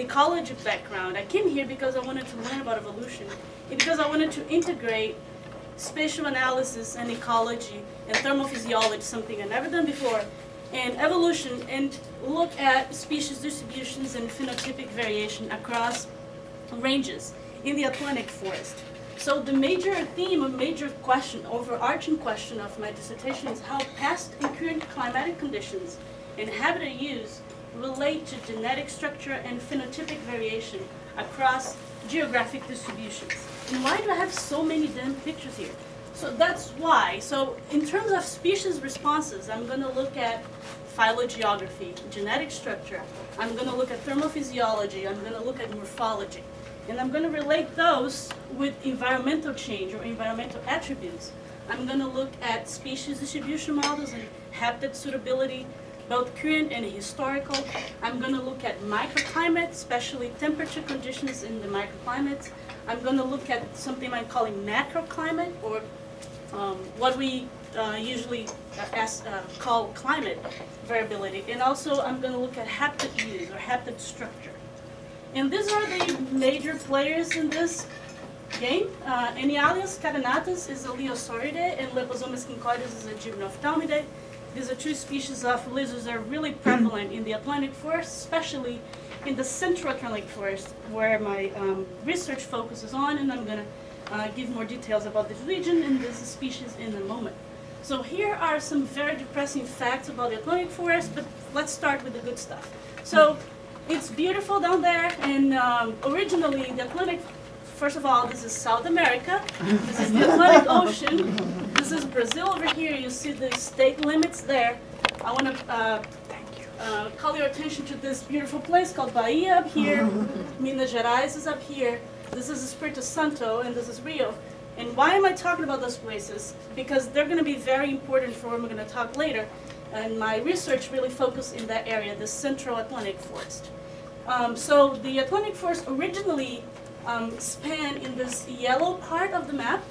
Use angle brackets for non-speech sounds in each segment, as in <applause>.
ecology background. I came here because I wanted to learn about evolution, and because I wanted to integrate spatial analysis and ecology and thermophysiology, something I've never done before, and evolution, and look at species distributions and phenotypic variation across ranges in the Atlantic forest. So the major theme, a major question, overarching question of my dissertation is how past and current climatic conditions and habitat use relate to genetic structure and phenotypic variation across geographic distributions. And why do I have so many damn pictures here? So that's why. So in terms of species responses, I'm going to look at phylogeography, genetic structure. I'm going to look at thermophysiology. I'm going to look at morphology. And I'm going to relate those with environmental change or environmental attributes. I'm going to look at species distribution models and habitat suitability, both current and historical. I'm going to look at microclimate, especially temperature conditions in the microclimates. I'm going to look at something I'm calling macroclimate, or um, what we uh, usually uh, ask, uh, call climate variability. And also I'm going to look at habitat use or habitat structure. And these are the major players in this game. Uh, Enyalius catenatus is a Leiosauridae, and Leposoma scincoides is a Gymnophthalmidae. These are two species of lizards that are really <clears throat> prevalent in the Atlantic forest, especially in the central Atlantic forest, where my um, research focuses on, and I'm going to uh, give more details about this region and this species in a moment. So here are some very depressing facts about the Atlantic forest, but let's start with the good stuff. So it's beautiful down there, and um, originally the Atlantic, first of all, this is South America. This is the Atlantic <laughs> Ocean. This is Brazil over here. You see the state limits there. I want to uh, uh, call your attention to this beautiful place called Bahia up here. <laughs> Minas Gerais is up here. This is Espírito Santo, and this is Rio. And why am I talking about those places? Because they're going to be very important for what we're going to talk later. And my research really focused in that area, the Central Atlantic Forest. Um, so the Atlantic Forest originally um, span in this yellow part of the map,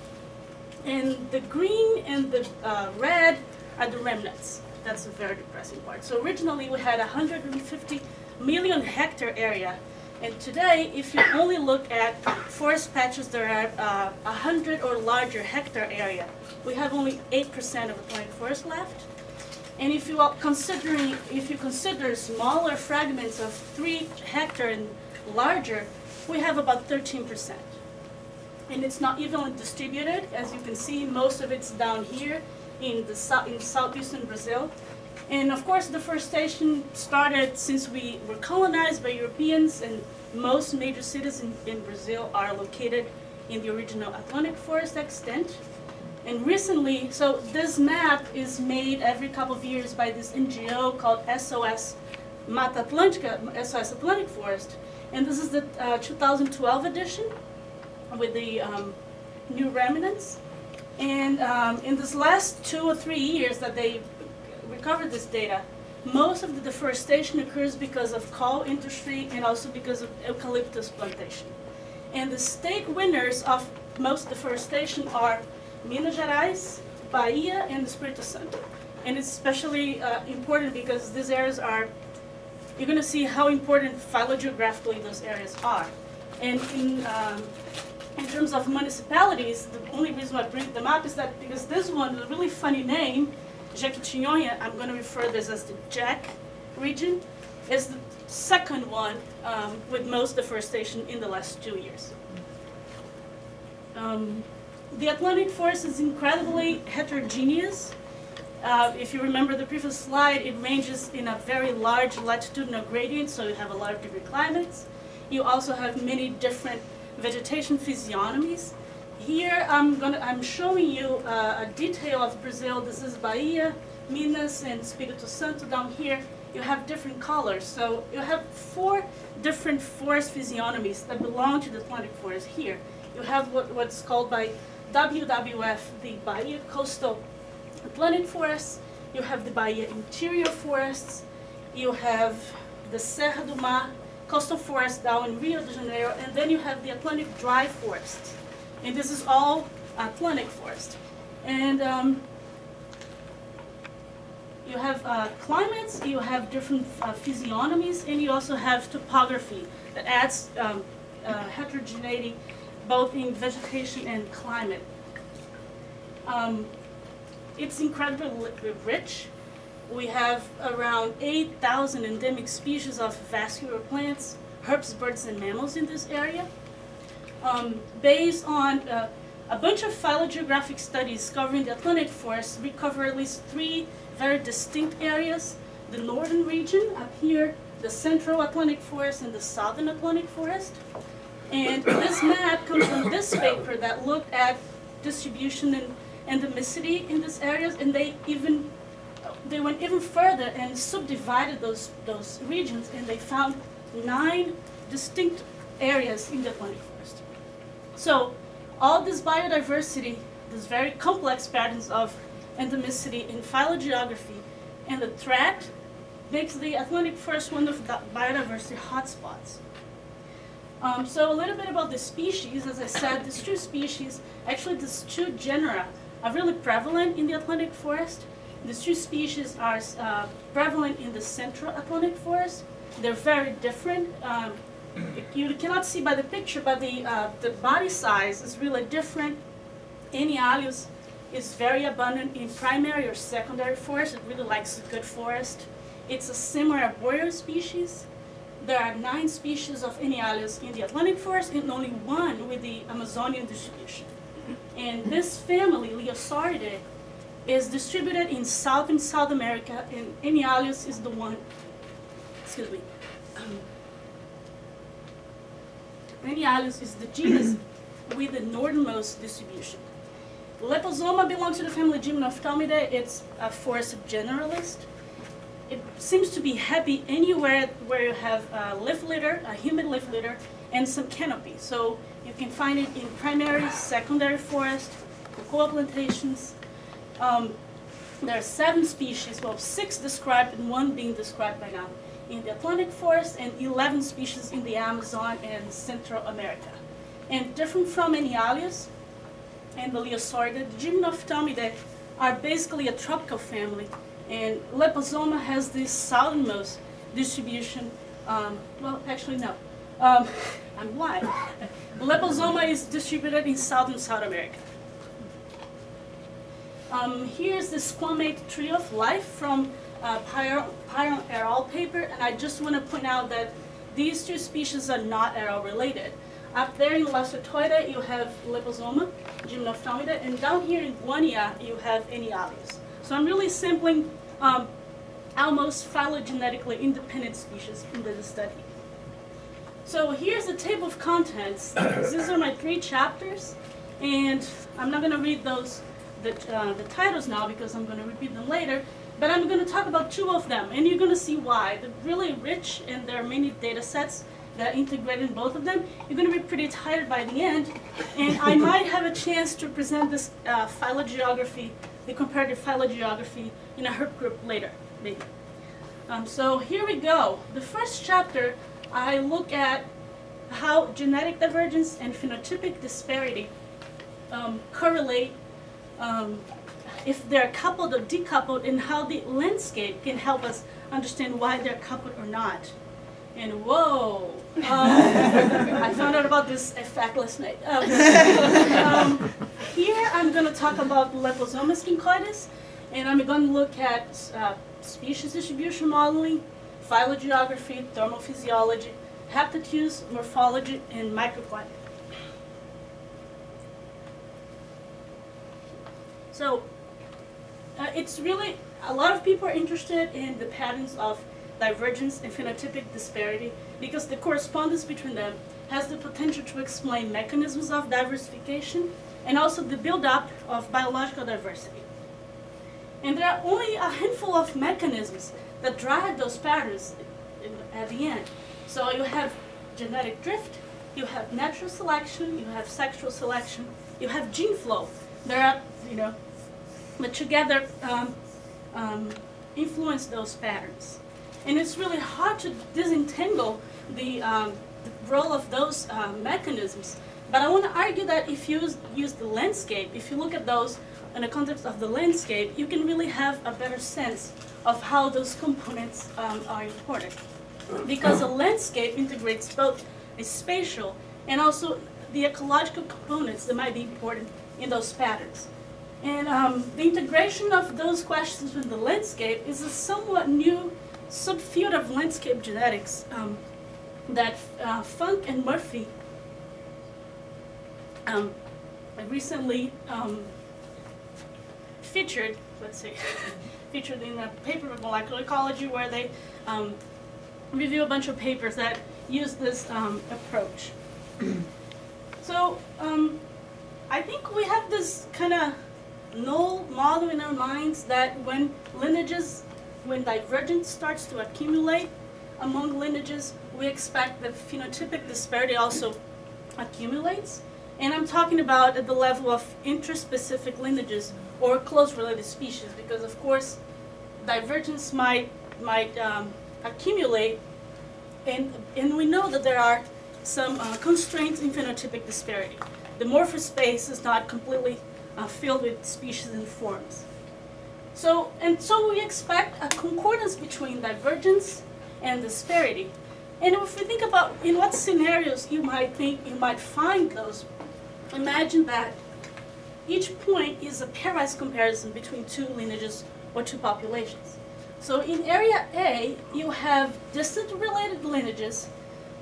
and the green and the uh, red are the remnants. That's a very depressing part. So originally we had 150 million hectare area, and today if you only look at forest patches that are uh, 100 or larger hectare area, we have only 8% of Atlantic forest left. And if you are considering, if you consider smaller fragments of three hectare and larger, we have about 13%. And it's not evenly distributed. As you can see, most of it's down here in the in southeastern Brazil. And of course, the deforestation started since we were colonized by Europeans, and most major cities in, in Brazil are located in the original Atlantic forest extent. And recently, so this map is made every couple of years by this NGO called SOS Mata Atlântica, SOS Atlantic Forest. And this is the uh, 2012 edition with the um, new remnants. And um, in this last two or three years that they recovered this data, most of the deforestation occurs because of coal industry and also because of eucalyptus plantation. And the state winners of most deforestation are Minas Gerais, Bahia, and Espírito Santo. And it's especially uh, important because these areas are, you're going to see how important phylogeographically those areas are. And in, um, in terms of municipalities, the only reason I bring them up is that because this one, a really funny name, Jequitinhonha, I'm going to refer this as the Jack region, is the second one um, with most deforestation in the last two years. Um, the Atlantic forest is incredibly heterogeneous. Uh, if you remember the previous slide, it ranges in a very large latitudinal gradient, so you have a lot of different climates. You also have many different vegetation physiognomies. Here I'm, gonna, I'm showing you uh, a detail of Brazil. This is Bahia, Minas, and Espírito Santo. Down here you have different colors. So you have four different forest physiognomies that belong to the Atlantic forest here. You have what, what's called by WWF, the Bahia Coastal Atlantic Forests, you have the Bahia Interior Forests, you have the Serra do Mar coastal forest down in Rio de Janeiro, and then you have the Atlantic Dry forest. And this is all Atlantic forest. And um, you have uh, climates, you have different uh, physiognomies, and you also have topography that adds um, uh, heterogeneity both in vegetation and climate. Um, it's incredibly rich. We have around 8,000 endemic species of vascular plants, herbs, birds, and mammals in this area. Um, based on uh, a bunch of phylogeographic studies covering the Atlantic forest, we cover at least three very distinct areas. The northern region, up here, the central Atlantic forest and the southern Atlantic forest. And this map comes from this paper that looked at distribution and endemicity in these areas, and they even they went even further and subdivided those those regions, and they found nine distinct areas in the Atlantic forest. So all this biodiversity, these very complex patterns of endemicity in phylogeography, and the threat makes the Atlantic forest one of the biodiversity hotspots. Um, so a little bit about the species, as I said, these two species, actually these two genera are really prevalent in the Atlantic forest. These two species are uh, prevalent in the central Atlantic forest. They're very different. Um, you cannot see by the picture, but the, uh, the body size is really different. Enyalius is very abundant in primary or secondary forest. It really likes a good forest. It's a similar arboreal species. There are nine species of Enyalius in the Atlantic forest and only one with the Amazonian distribution. And this family, Leiosauridae, is distributed in South and South America, and Enyalius is the one, excuse me, um, is the genus <clears throat> with the northernmost distribution. Leposoma belongs to the family Gymnophthalmidae. It's a forest generalist. It seems to be happy anywhere where you have a leaf litter, a humid leaf litter, and some canopy. So you can find it in primary, secondary forest, cocoa plantations. Um, there are seven species, well, six described and one being described by now in the Atlantic forest and 11 species in the Amazon and Central America. And different from Enyalius, and the Leiosauridae, the Gymnophthalmidae are basically a tropical family, and Leposoma has the southernmost distribution. Um, well, actually, no. Um, I'm blind. Leposoma is distributed in southern South America. Um, here's the squamate tree of life from uh, Pyron al. paper, and I just want to point out that these two species are not at all related. Up there in Lacertoida, you have Leposoma, Gymnophthalmidae, and down here in Iguania, you have Enyalius. So I'm really sampling um, almost phylogenetically independent species in this study. So here's the table of contents. <coughs> These are my three chapters, and I'm not going to read those the, uh, the titles now because I'm going to repeat them later. But I'm going to talk about two of them, and you're going to see why. They're really rich, and there are many data sets that integrate in both of them, you're going to be pretty tired by the end. And I <laughs> might have a chance to present this uh, phylogeography, the comparative phylogeography, in a herp group later, maybe. Um, so here we go. The first chapter, I look at how genetic divergence and phenotypic disparity um, correlate um, if they're coupled or decoupled and how the landscape can help us understand why they're coupled or not. And whoa, um, I found out about this effect last night. Um, here I'm going to talk about Leposoma scincoides, and I'm going to look at uh, species distribution modeling, phylogeography, thermal physiology, haptotues, morphology, and microclimate. So uh, it's really, a lot of people are interested in the patterns of divergence and phenotypic disparity because the correspondence between them has the potential to explain mechanisms of diversification and also the buildup of biological diversity. And there are only a handful of mechanisms that drive those patterns at the end. So you have genetic drift, you have natural selection, you have sexual selection, you have gene flow. There are, you know, but together um, um, influence those patterns. And it's really hard to disentangle the, um, the role of those uh, mechanisms. But I want to argue that if you use, use the landscape, if you look at those in the context of the landscape, you can really have a better sense of how those components um, are important. Because a landscape integrates both a spatial and also the ecological components that might be important in those patterns. And um, the integration of those questions with the landscape is a somewhat new subfield of landscape genetics um, that uh, Funk and Murphy um, recently um, featured, let's see, <laughs> featured in a paper of molecular ecology where they um, review a bunch of papers that use this um, approach. <clears throat> so um, I think we have this kind of null model in our minds that when lineages, when divergence starts to accumulate among lineages, we expect that phenotypic disparity also accumulates. And I'm talking about at the level of interspecific lineages or close related species, because of course divergence might might um, accumulate, and and we know that there are some uh, constraints in phenotypic disparity. The morphospace is not completely uh, filled with species and forms. So and so we expect a concordance between divergence and disparity. And if we think about in what scenarios you might think you might find those Imagine that each point is a pairwise comparison between two lineages or two populations. So in area A, you have distant related lineages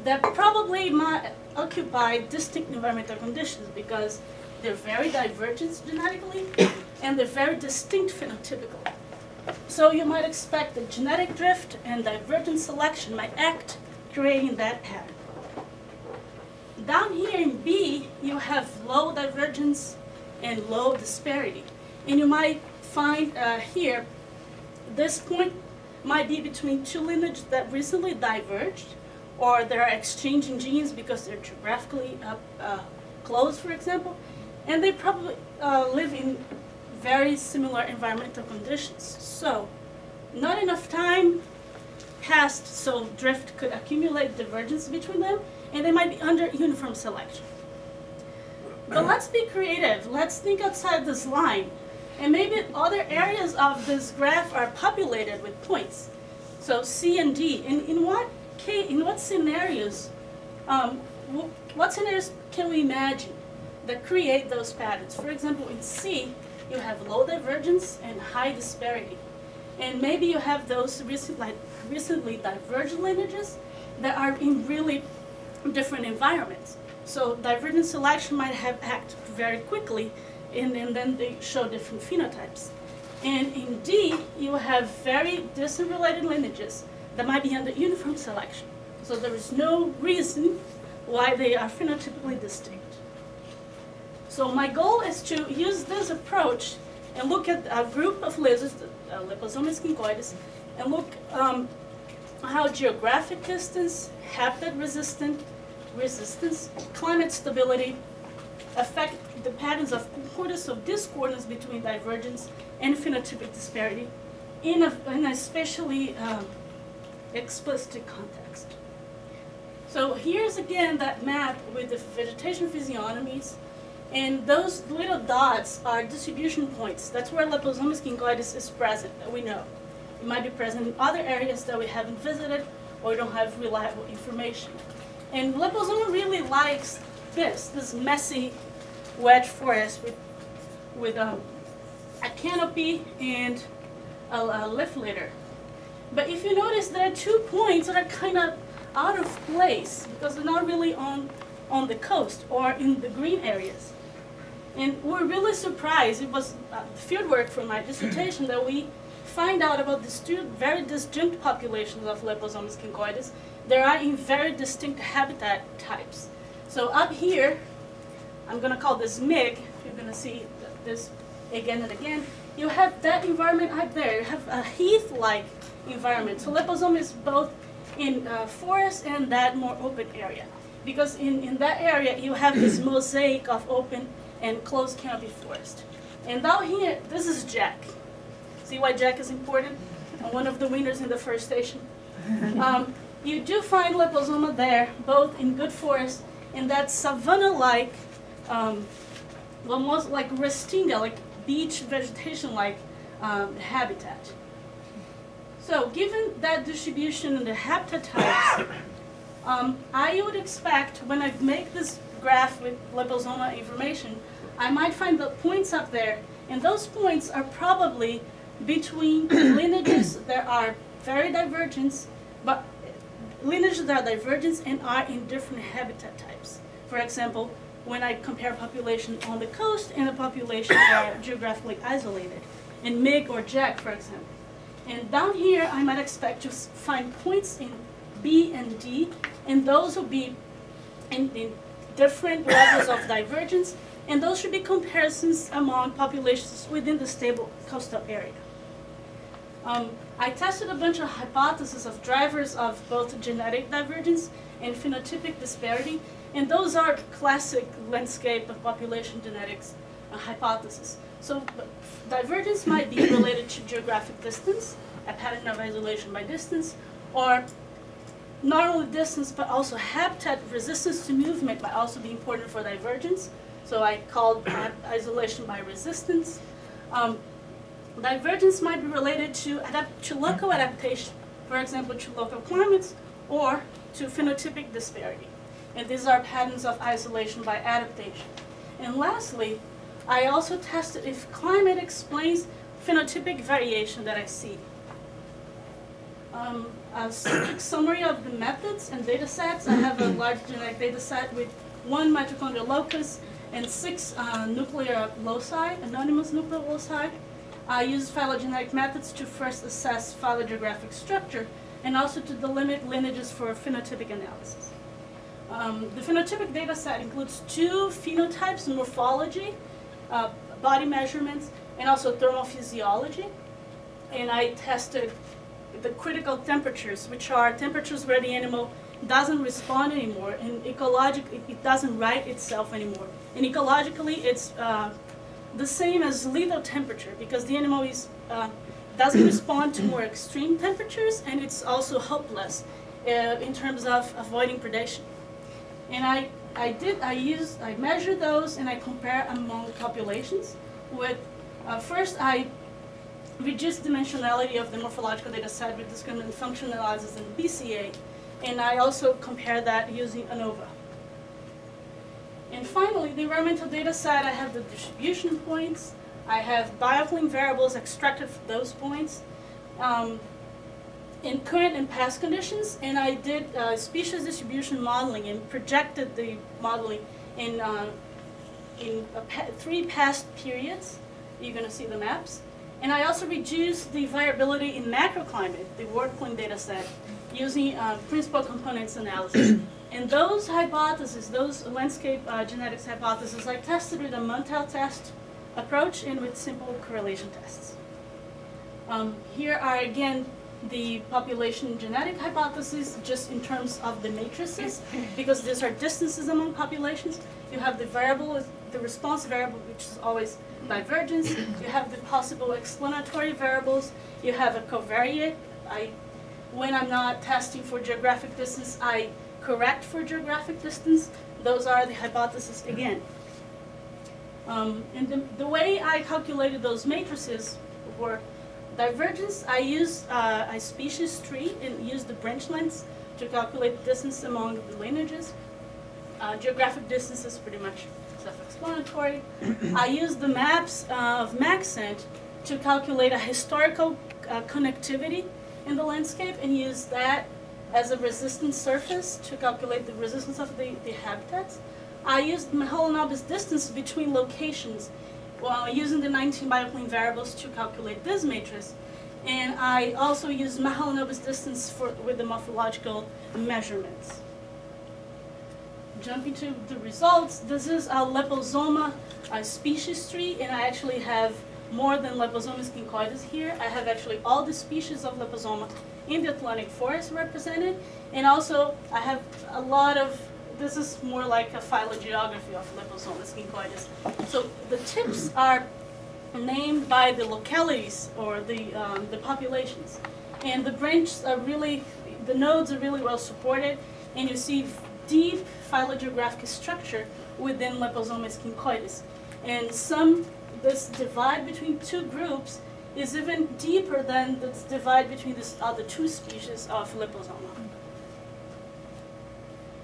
that probably might occupy distinct environmental conditions because they're very divergent genetically and they're very distinct phenotypically. So you might expect that genetic drift and divergent selection might act creating that pattern. Down here in B, you have low divergence and low disparity. And you might find uh, here, this point might be between two lineages that recently diverged, or they're exchanging genes because they're geographically uh, uh, close, for example, and they probably uh, live in very similar environmental conditions. So, not enough time passed so drift could accumulate divergence between them, and they might be under uniform selection. But let's be creative. Let's think outside this line. And maybe other areas of this graph are populated with points. So C and D. In, in what case, in what scenarios, um, what scenarios can we imagine that create those patterns? For example, in C, you have low divergence and high disparity. And maybe you have those recent, like, recently divergent lineages that are in really different environments. So divergent selection might have act very quickly, and, and then they show different phenotypes. And in D, you have very distant related lineages that might be under uniform selection. So there is no reason why they are phenotypically distinct. So my goal is to use this approach and look at a group of lizards, uh, Leposoma scincoides, and look um, how geographic distance, habitat resistant, resistance, climate stability affect the patterns of concordance of discordance between divergence and phenotypic disparity in a, in a especially um, explicit context. So here's again that map with the vegetation physiognomies, and those little dots are distribution points. That's where Leposoma scincoides is present, we know. It might be present in other areas that we haven't visited or don't have reliable information. And Leposoma really likes this, this messy wedge forest with, with um, a canopy and a, a leaf litter. But if you notice, there are two points that are kind of out of place because they're not really on, on the coast or in the green areas. And we're really surprised. It was uh, field work for my dissertation that we find out about these two very disjunct populations of Leposoma scincoides they are in very distinct habitat types. So up here, I'm going to call this MIG. You're going to see this again and again. You have that environment up there. You have a heath-like environment. So Leposoma is both in uh, forest and that more open area. Because in, in that area, you have this <clears throat> mosaic of open and closed canopy forest. And down here, this is Jack. See why Jack is important? <laughs> And one of the winners in the first station. Um, you do find Leposoma there, both in good forest and that savanna-like, um, like restinga, like beach vegetation-like um, habitat. So given that distribution and the habitat types, <coughs> um, I would expect when I make this graph with Leposoma information, I might find the points up there, and those points are probably between <coughs> lineages that are very divergent, but lineages that are divergent and are in different habitat types. For example, when I compare population on the coast and a population that are <coughs> geographically isolated, in MIG or Jack, for example. And down here, I might expect to find points in B and D, and those will be in, in different <coughs> levels of divergence, and those should be comparisons among populations within the stable coastal area. Um, I tested a bunch of hypotheses of drivers of both genetic divergence and phenotypic disparity, and those are classic landscape of population genetics uh, hypotheses. So divergence might be <coughs> related to geographic distance, a pattern of isolation by distance, or not only distance, but also habitat resistance to movement might also be important for divergence. So I called <coughs> isolation by resistance. Um, divergence might be related to, adapt to local adaptation, for example, to local climates, or to phenotypic disparity. And these are patterns of isolation by adaptation. And lastly, I also tested if climate explains phenotypic variation that I see. Um, a quick summary of the methods and data sets. I have a <coughs> large genetic data set with one mitochondrial locus and six uh, nuclear loci, anonymous nuclear loci. I use phylogenetic methods to first assess phylogeographic structure and also to delimit lineages for phenotypic analysis. Um, the phenotypic data set includes two phenotypes, morphology, uh, body measurements, and also thermal physiology. And I tested the critical temperatures, which are temperatures where the animal doesn't respond anymore, and ecologically it doesn't right itself anymore. And ecologically, it's uh, the same as lethal temperature because the animal is uh, doesn't <coughs> respond to more extreme temperatures, and it's also helpless uh, in terms of avoiding predation. And I, I did, I used, I measured those and I compare among populations with, uh, first I reduced dimensionality of the morphological data set with discriminant function analysis in PCA, and I also compare that using ANOVA. And finally, the environmental data set, I have the distribution points, I have bioclim variables extracted from those points, um, in current and past conditions, and I did uh, species distribution modeling and projected the modeling in, uh, in pa three past periods. You're going to see the maps. And I also reduced the variability in macroclimate, the WorldClim data set, using uh, principal components analysis. And those hypotheses, those landscape uh, genetics hypotheses, I tested with a Mantel test approach and with simple correlation tests. Um, here are again the population genetic hypothesis just in terms of the matrices, <laughs> because these are distances among populations. You have the variable, the response variable, which is always divergence. You have the possible explanatory variables. You have a covariate. I, when I'm not testing for geographic distance, I correct for geographic distance. Those are the hypotheses again. Um, and the, the way I calculated those matrices were divergence, I use uh, a species tree and use the branch lengths to calculate distance among the lineages. Uh, geographic distance is pretty much self-explanatory. <coughs> I use the maps uh, of Maxent to calculate a historical uh, connectivity in the landscape and use that as a resistance surface to calculate the resistance of the, the habitats. I used Mahalanobis distance between locations well, using the 19 bioclim variables to calculate this matrix. And I also use Mahalanobis distance for, with the morphological measurements. Jumping to the results, this is a Leposoma species tree, and I actually have more than Leposoma scincoides here. I have actually all the species of Leposoma in the Atlantic forest represented, and also I have a lot of this is more like a phylogeography of Leposoma scincoides. So the tips are named by the localities or the, um, the populations. And the branches are really the nodes are really well supported, and you see deep phylogeographic structure within Leposoma scincoides. And some, this divide between two groups is even deeper than the divide between the other two species of Leposoma.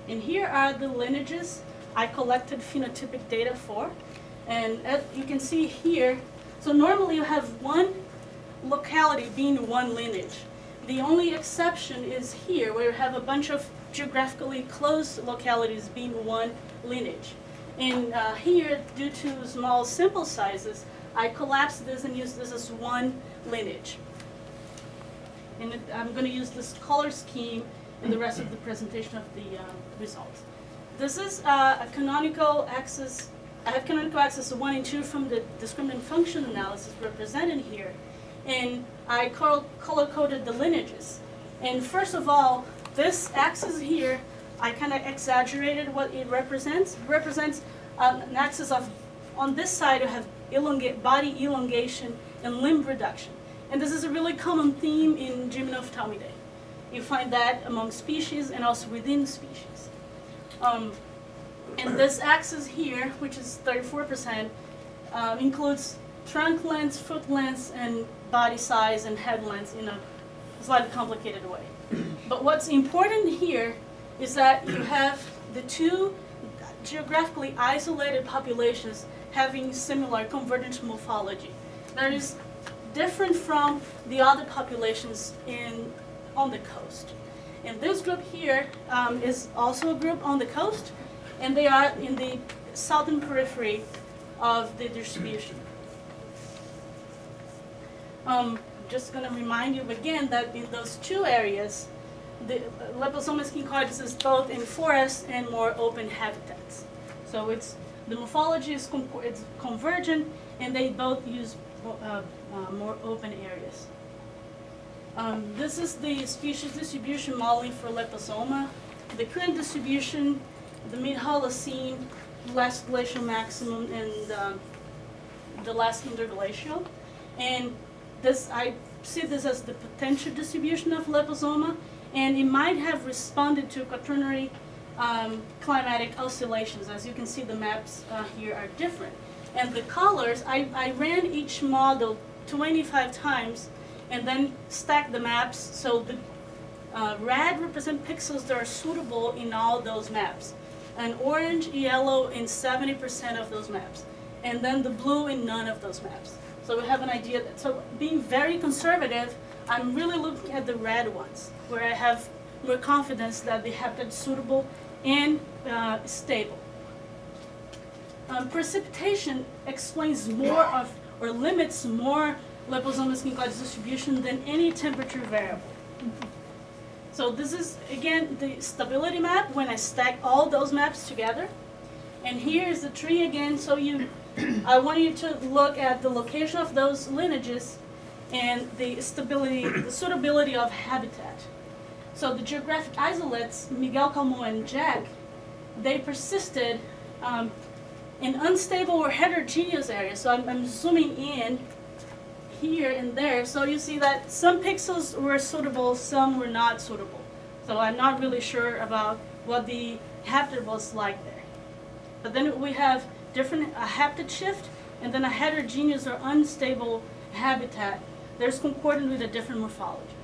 And here are the lineages I collected phenotypic data for. And as you can see here, so normally you have one locality being one lineage. The only exception is here, where you have a bunch of geographically close localities being one lineage. And uh, here, due to small sample sizes, I collapsed this and used this as one lineage. And I'm going to use this color scheme in the rest of the presentation of the uh, results. This is uh, a canonical axis. I have canonical axis 1 and 2 from the discriminant function analysis represented here. And I color-coded the lineages. And first of all, this axis here, I kind of exaggerated what it represents. It represents um, an axis of, on this side you have elongate, body elongation and limb reduction. And this is a really common theme in Gymnophthalmidae. You find that among species and also within species. Um, and this axis here, which is 34%, um, includes trunk length, foot length, and body size and head length in a slightly complicated way. But what's important here is that you have the two geographically isolated populations having similar convergent morphology. That is different from the other populations in, on the coast. And this group here um, is also a group on the coast, and they are in the southern periphery of the distribution. Um, just going to remind you again that in those two areas, the Leposoma scincoides is both in forests and more open habitats. So it's the morphology is convergent, and they both use uh, uh, more open areas. Um, this is the species distribution modeling for Leposoma. The current distribution, the mid-Holocene, last glacial maximum, and uh, the last interglacial. And this, I see this as the potential distribution of Leposoma, and it might have responded to quaternary um, climatic oscillations. As you can see, the maps uh, here are different. And the colors, I, I ran each model 25 times and then stacked the maps so the uh, red represent pixels that are suitable in all those maps. And orange, yellow in 70% of those maps. And then the blue in none of those maps. So we have an idea. That, so being very conservative, I'm really looking at the red ones, where I have more confidence that they have habitat suitable and uh, stable. Um, precipitation explains more of, or limits more liposomal skin distribution than any temperature variable. So this is, again, the stability map when I stack all those maps together. And here is the tree again, so you, I want you to look at the location of those lineages and the stability, the suitability of habitat. So the geographic isolates, Miguel Calmon and Jack, they persisted um, in unstable or heterogeneous areas. So I'm, I'm zooming in here and there. So you see that some pixels were suitable, some were not suitable. So I'm not really sure about what the habitat was like there. But then we have different a habitat shift and then a heterogeneous or unstable habitat. There's concordant with a different morphology.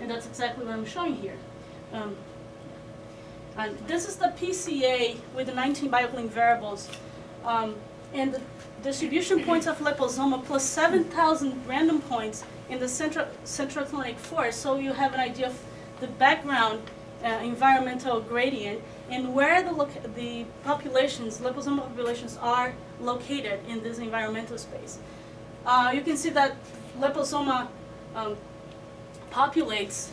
And that's exactly what I'm showing here. Um, and this is the PCA with the 19 BioClim variables. Um, and the distribution points of Leposoma plus 7,000 random points in the central, central Atlantic forest. So you have an idea of the background uh, environmental gradient and where the, the populations, Leposoma populations are located in this environmental space. Uh, you can see that Leposoma um, populates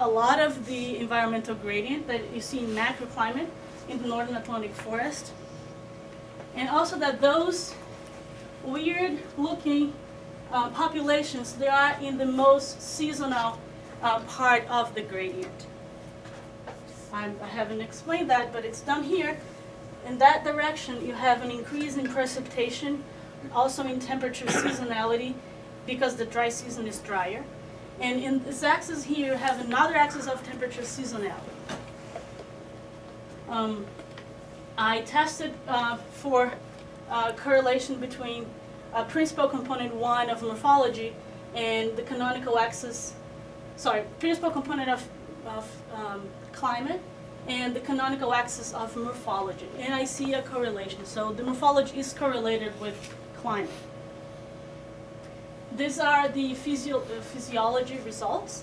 a lot of the environmental gradient that you see in macroclimate in the northern Atlantic forest. And also that those weird looking uh, populations, they are in the most seasonal uh, part of the gradient. I, I haven't explained that, but it's done here. In that direction, you have an increase in precipitation, also in temperature seasonality, because the dry season is drier. And in this axis here, you have another axis of temperature seasonality. Um, I tested uh, for uh, correlation between uh, principal component one of morphology and the canonical axis, sorry, principal component of, of um, climate and the canonical axis of morphology. And I see a correlation. So the morphology is correlated with climate. These are the physio uh, physiology results.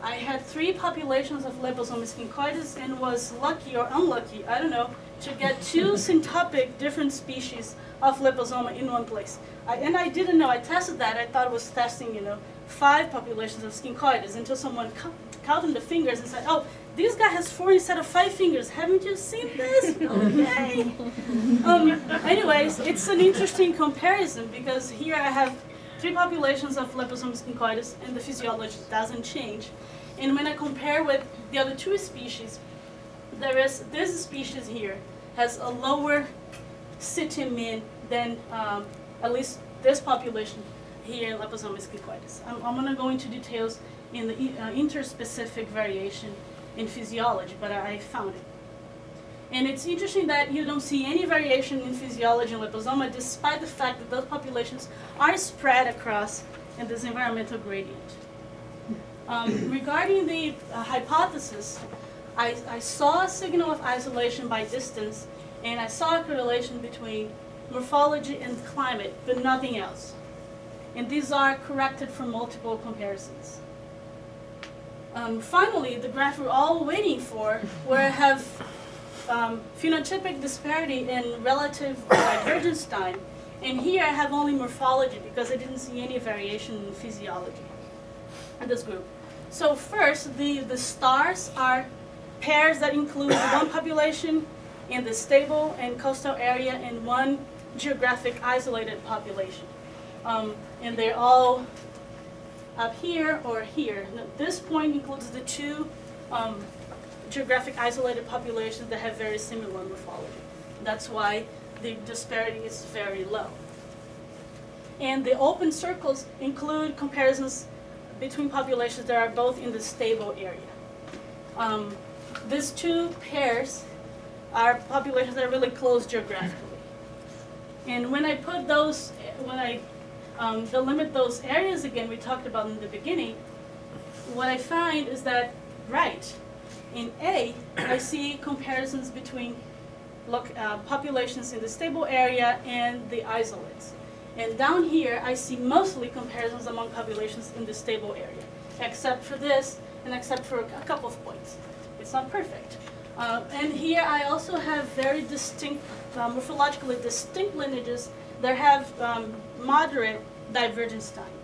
I had three populations of Leposoma scincoides and was lucky or unlucky, I don't know, to get two <laughs> syntopic different species of Leposoma in one place. I, and I didn't know, I tested that, I thought it was testing, you know, five populations of scincoides until someone counted the fingers and said, oh, this guy has four instead of five fingers. Haven't you seen this? <laughs> okay. um, anyways, it's an interesting comparison because here I have three populations of Leposoma scincoides and the physiology doesn't change. And when I compare with the other two species, there is this species here has a lower CT min than um, at least this population here in Leposoma scincoides. I'm, I'm going to go into details in the uh, interspecific variation in physiology, but I, I found it. And it's interesting that you don't see any variation in physiology in Leposoma despite the fact that those populations are spread across in this environmental gradient. Um, regarding the uh, hypothesis, I, I saw a signal of isolation by distance, and I saw a correlation between morphology and climate, but nothing else. And these are corrected from multiple comparisons. Um, finally, the graph we're all waiting for, where I have um, phenotypic disparity in relative <coughs> divergence time. And here I have only morphology because I didn't see any variation in physiology in this group. So first, the, the stars are pairs that include <coughs> one population in the stable and coastal area and one geographic isolated population. Um, and they're all up here or here. This point includes the two um, geographic isolated populations that have very similar morphology. That's why the disparity is very low. And the open circles include comparisons between populations that are both in the stable area. Um, these two pairs are populations that are really close geographically. And when I put those, when I um, delimit those areas again we talked about in the beginning, what I find is that, right, in A, I see comparisons between uh, populations in the stable area and the isolates. And down here, I see mostly comparisons among populations in the stable area, except for this and except for a couple of points. It's not perfect. Uh, and here I also have very distinct, uh, morphologically distinct lineages that have um, moderate divergence time.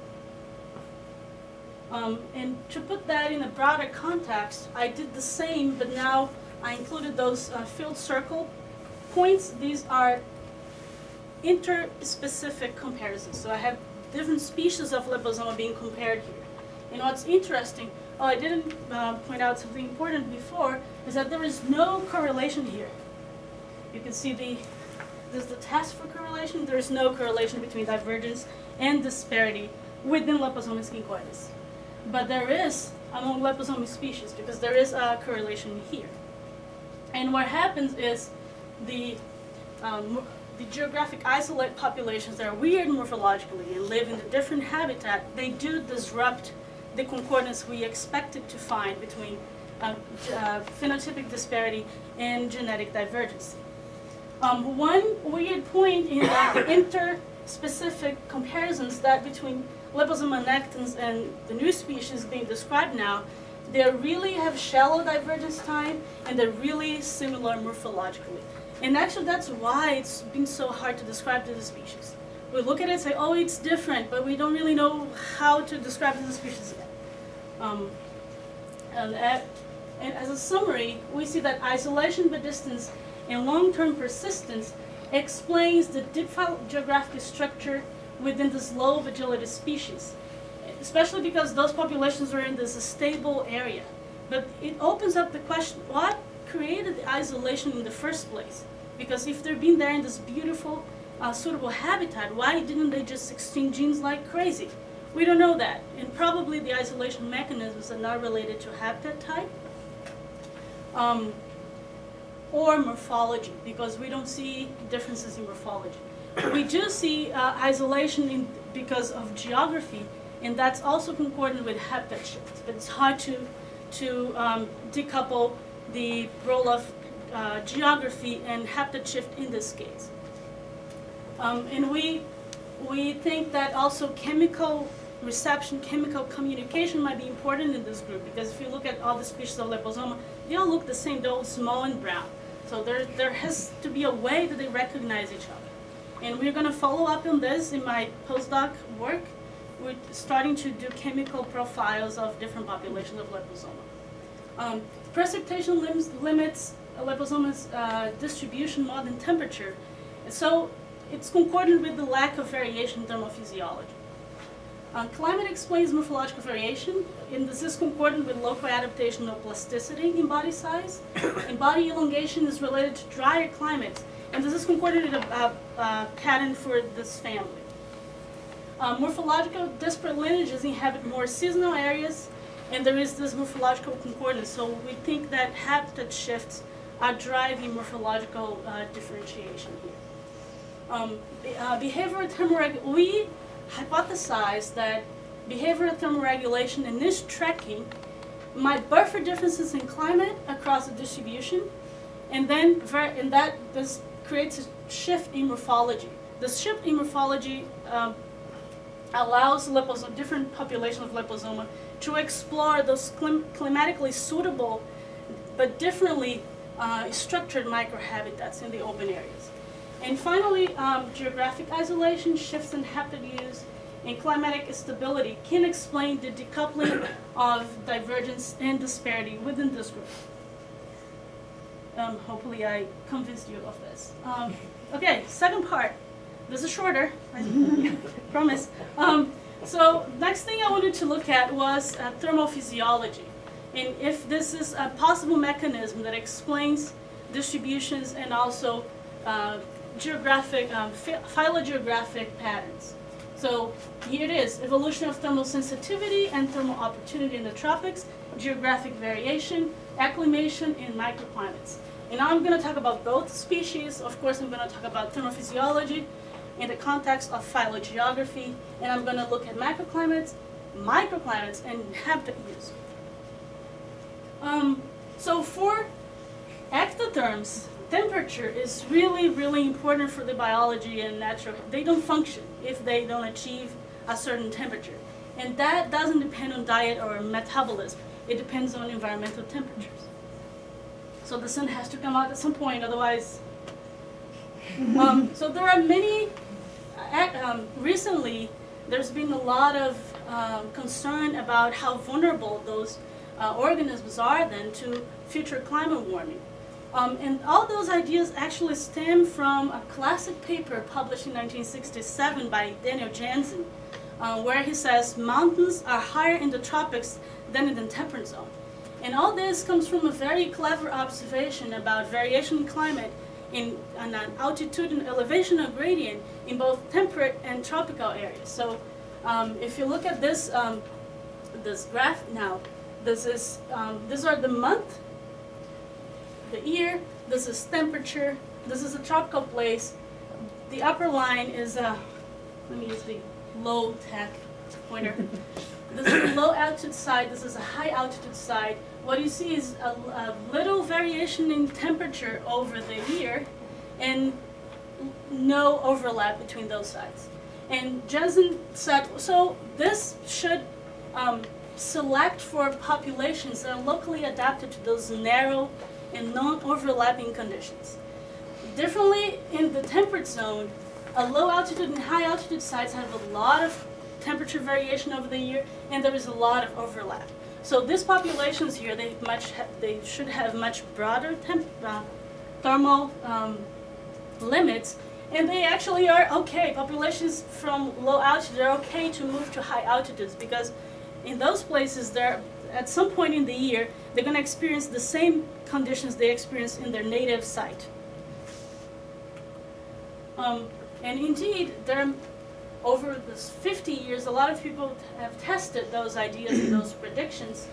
Um, and to put that in a broader context, I did the same, but now I included those uh, filled circle points. These are interspecific comparisons. So I have different species of Leposoma being compared here. And what's interesting, oh, I didn't uh, point out something important before, is that there is no correlation here. You can see the there's the test for correlation. There is no correlation between divergence and disparity within Leposoma scincoides. But there is among Leposoma species because there is a correlation here. And what happens is the, um, the geographic isolate populations that are weird morphologically and live in a different habitat, they do disrupt the concordance we expected to find between uh, uh, phenotypic disparity and genetic divergence. Um, one weird point in the <coughs> inter-specific comparisons that between Leposoma annectans and the new species being described now, they really have shallow divergence time and they're really similar morphologically. And actually that's why it's been so hard to describe the species. We look at it and say, oh, it's different, but we don't really know how to describe the species yet. Um, and, at, and as a summary, we see that isolation by distance and long-term persistence explains the default geographic structure within this low vagility species, especially because those populations are in this stable area. But it opens up the question, what created the isolation in the first place? Because if they've been there in this beautiful, uh, suitable habitat, why didn't they just exchange genes like crazy? We don't know that, and probably the isolation mechanisms are not related to habitat type um, or morphology, because we don't see differences in morphology. We do see uh, isolation in, because of geography, and that's also concordant with habitat shifts, but it's hard to, to um, decouple the role of uh, geography and habitat shift in this case. Um, and we, we think that also chemical reception, chemical communication might be important in this group because if you look at all the species of Leposoma, they all look the same, they're all small and brown. So there, there has to be a way that they recognize each other. And we're going to follow up on this in my postdoc work. We're starting to do chemical profiles of different populations of Leposoma. Um, precipitation lim limits Leposoma's uh, distribution more than temperature. So it's concordant with the lack of variation in thermophysiology. Uh, climate explains morphological variation, and this is concordant with local adaptation of plasticity in body size. and body elongation is related to drier climates, and this is concordant with a, a, a pattern for this family. Uh, morphological disparate lineages inhabit more seasonal areas, and there is this morphological concordance. So we think that habitat shifts are driving morphological uh, differentiation here. Um, uh, behavioral thermoreg we hypothesize that behavioral thermoregulation in this trekking might buffer differences in climate across the distribution, and then and that this creates a shift in morphology. The shift in morphology um, allows Leposoma, different populations of Leposoma to explore those clim climatically suitable but differently uh, structured microhabitats in the open areas. And finally, um, geographic isolation, shifts in habitat use, and climatic stability can explain the decoupling <coughs> of divergence and disparity within this group. Um, hopefully I convinced you of this. Um, okay, second part. This is shorter, I <laughs> promise. Um, so next thing I wanted to look at was uh, thermophysiology. And if this is a possible mechanism that explains distributions and also uh, geographic, um, phylogeographic patterns. So here it is, evolution of thermal sensitivity and thermal opportunity in the tropics, geographic variation, acclimation in microclimates. And now I'm going to talk about both species. Of course, I'm going to talk about thermophysiology in the context of phylogeography, and I'm going to look at macroclimates, microclimates, and habitat use. Um, so for ectotherms, temperature is really, really important for the biology and natural. They don't function if they don't achieve a certain temperature. And that doesn't depend on diet or metabolism. It depends on environmental temperatures. So the sun has to come out at some point, otherwise. um, so there are many, um, recently, there's been a lot of um, concern about how vulnerable those uh, organisms are then to future climate warming. Um, and all those ideas actually stem from a classic paper published in 1967 by Daniel Janzen, uh, where he says mountains are higher in the tropics than in the temperate zone. And all this comes from a very clever observation about variation in climate in an altitude and elevation gradient in both temperate and tropical areas. So um, if you look at this, um, this graph now, this is, um, these are the month, the year, this is temperature, this is a tropical place. The upper line is a, let me use the low tech pointer. <laughs> this is a low altitude side, this is a high altitude side. What you see is a, a little variation in temperature over the year and no overlap between those sides. And Janzen said, so this should um, select for populations that are locally adapted to those narrow and non-overlapping conditions. Differently, in the temperate zone, a low altitude and high altitude sites have a lot of temperature variation over the year, and there is a lot of overlap. So these populations here, they much they should have much broader temp uh, thermal um, limits, and they actually are okay. Populations from low altitude are okay to move to high altitudes because in those places, they're at some point in the year, they're going to experience the same conditions they experience in their native site. Um, and indeed, there over this 50 years, a lot of people have tested those ideas and those predictions.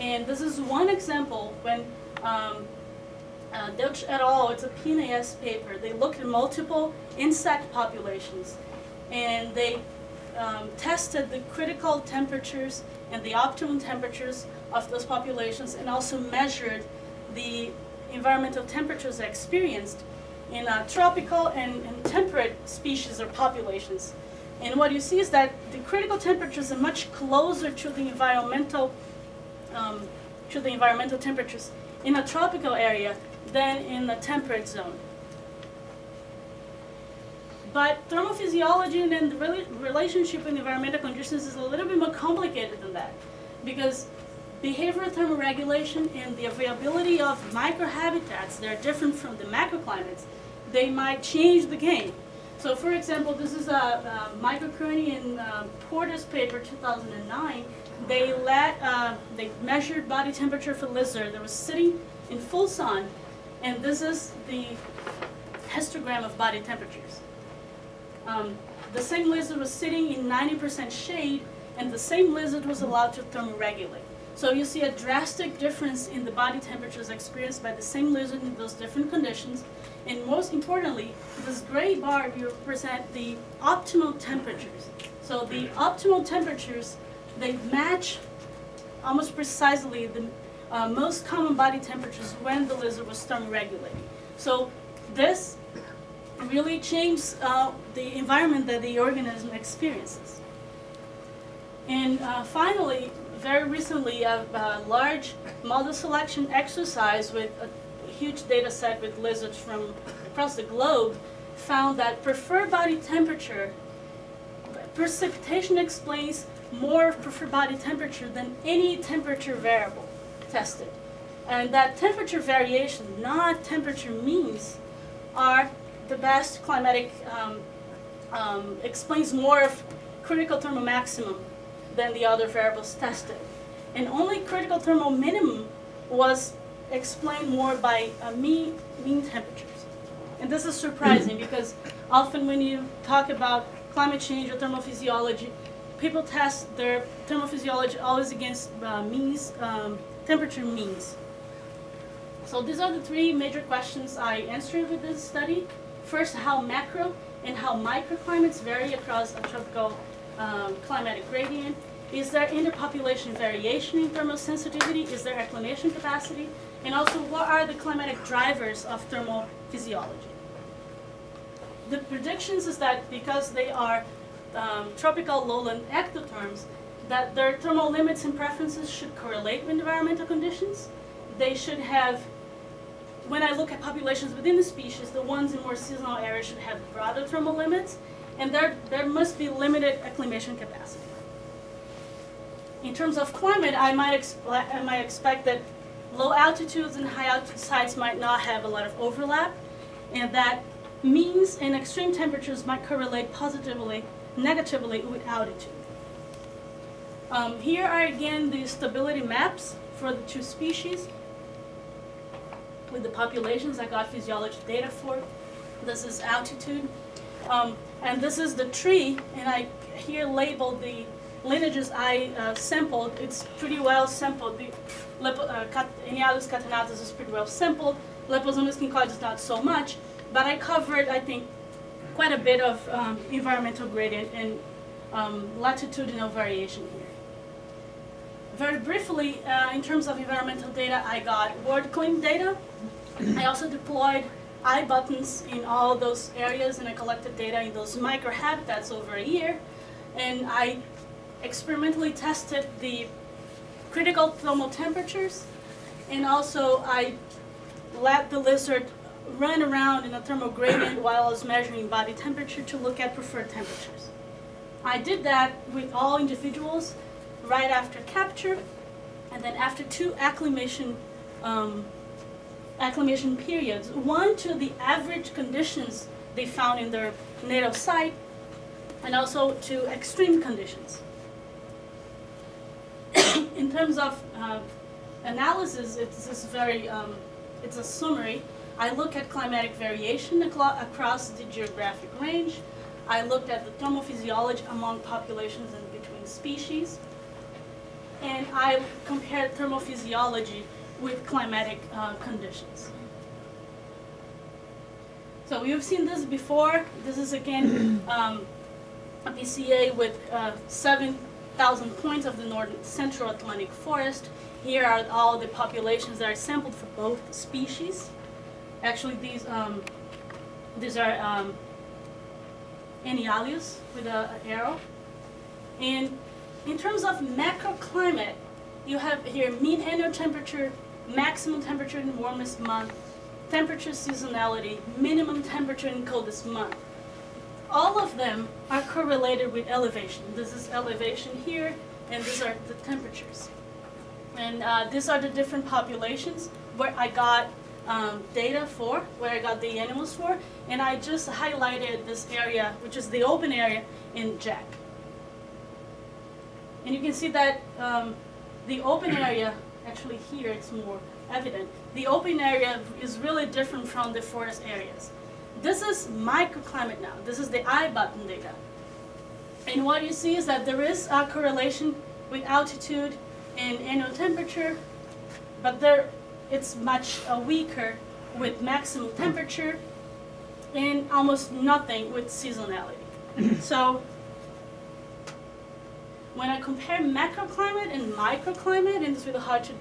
And this is one example when um, uh, Deutsch et al., it's a PNAS paper, they looked at multiple insect populations and they um, tested the critical temperatures and the optimum temperatures of those populations and also measured the environmental temperatures experienced in uh, tropical and, and, temperate species or populations. And what you see is that the critical temperatures are much closer to the environmental um, to the environmental temperatures in a tropical area than in the temperate zone. But thermophysiology and the relationship with environmental conditions is a little bit more complicated than that because behavioral thermoregulation and the availability of microhabitats that are different from the macroclimates, they might change the game. So for example, this is a, a Michael Kearney and uh, Porter's paper 2009. They let, uh, they measured body temperature for lizard that was sitting in full sun, and this is the histogram of body temperatures. Um, the same lizard was sitting in 90% shade, and the same lizard was allowed to thermoregulate. So you see a drastic difference in the body temperatures experienced by the same lizard in those different conditions. And most importantly, this gray bar represent the optimal temperatures. So the optimal temperatures, they match almost precisely the uh, most common body temperatures when the lizard was thermoregulating. So this really changed uh, the environment that the organism experiences. And uh, finally, very recently, a, a, large model selection exercise with a huge data set with lizards from across the globe found that preferred body temperature, precipitation explains more preferred body temperature than any temperature variable tested. And that temperature variation, not temperature means, are the best climatic, um, um, explains more of critical thermal maximum than the other variables tested. And only critical thermal minimum was explained more by uh, mean, mean temperatures. And this is surprising <clears throat> because often when you talk about climate change or thermal physiology, people test their thermal physiology always against uh, means, um, temperature means. So these are the three major questions I answered with this study. First, how macro and how microclimates vary across a tropical um, climatic gradient. Is there interpopulation variation in thermal sensitivity? Is there acclimation capacity? And also, what are the climatic drivers of thermal physiology? The predictions is that because they are um, tropical lowland ectotherms, that their thermal limits and preferences should correlate with environmental conditions. They should have, when I look at populations within the species, the ones in more seasonal areas should have broader thermal limits, and there, there must be limited acclimation capacity. In terms of climate, I might, I might expect that low altitudes and high altitude sites might not have a lot of overlap, and that means and extreme temperatures might correlate positively, negatively with altitude. Um, here are again the stability maps for the two species with the populations I got physiology data for. This is altitude. Um, and this is the tree, and I here labeled the lineages I uh, sampled. It's pretty well sampled. The uh, Enyalius catenatus is pretty well sampled. Leposomus is not so much, but I covered, I think, quite a bit of um, environmental gradient and um, latitudinal variation. Very briefly, uh, in terms of environmental data, I got word WorldClim data. I also deployed iButtons in all those areas, and I collected data in those microhabitats over a year. And I experimentally tested the critical thermal temperatures, and also I let the lizard run around in a thermal gradient while I was measuring body temperature to look at preferred temperatures. I did that with all individuals right after capture, and then after two acclimation um, acclimation periods, one to the average conditions they found in their native site, and also to extreme conditions. <coughs> in terms of uh, analysis, it's, very, um, it's a summary. I look at climatic variation across the geographic range. I looked at the thermophysiology among populations and between species. And I compared thermophysiology with climatic uh, conditions. So you've seen this before. This is again <clears throat> um, a PCA with uh, 7,000 points of the northern central Atlantic forest. Here are all the populations that are sampled for both species. Actually, these um, these are um, with an arrow. And in terms of macroclimate, you have here mean annual temperature, maximum temperature in warmest month, temperature seasonality, minimum temperature in coldest month. All of them are correlated with elevation. This is elevation here, and these are the temperatures. And uh, these are the different populations where I got um, data for, where I got the animals for, and I just highlighted this area, which is the open area in Jack. And you can see that um, the open area, actually here it's more evident, the open area is really different from the forest areas. This is microclimate now. This is the iButton data. And what you see is that there is a correlation with altitude and annual temperature, but there it's much uh, weaker with maximum temperature and almost nothing with seasonality. <clears throat> so when I compare macroclimate and microclimate, and it's really hard to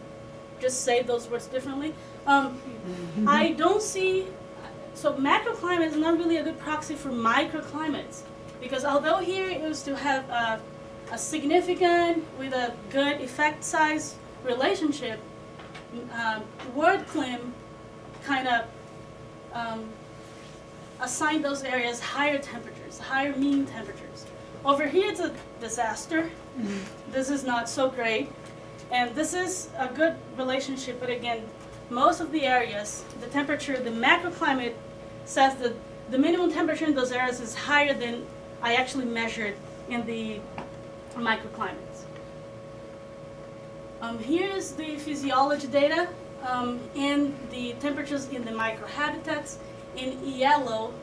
just say those words differently, um, I don't see, so macroclimate is not really a good proxy for microclimates. Because although here it was to have a, a significant, with a good effect size relationship, um, WorldClim kind of um, assigned those areas higher temperatures, higher mean temperatures. Over here it's a disaster. This is not so great. And this is a good relationship, but again, most of the areas, the temperature, the macroclimate says that the minimum temperature in those areas is higher than I actually measured in the microclimates. Um, here is the physiology data um, in the temperatures in the microhabitats. In yellow,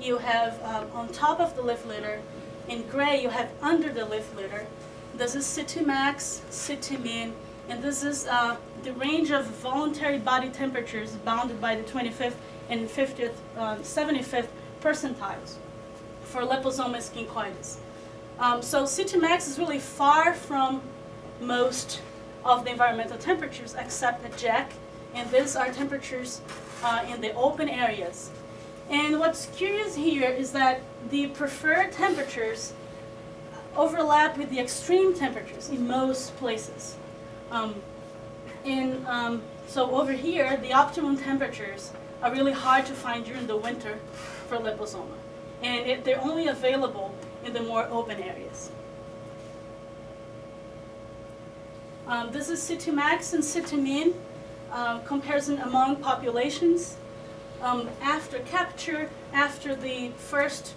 you have um, on top of the leaf litter. In gray, you have under the leaf litter. This is CTmax, city min, and this is uh, the range of voluntary body temperatures bounded by the 25th and 50th, uh, 75th percentiles for Leposoma scincoides. Um, so CTmax is really far from most of the environmental temperatures except at Jack, and these are temperatures uh, in the open areas. And what's curious here is that the preferred temperatures overlap with the extreme temperatures in most places. Um, in, um, so over here, the optimum temperatures are really hard to find during the winter for Leposoma. And it, they're only available in the more open areas. Um, this is CTmax and CTmin uh, comparison among populations. Um, after capture, after the first,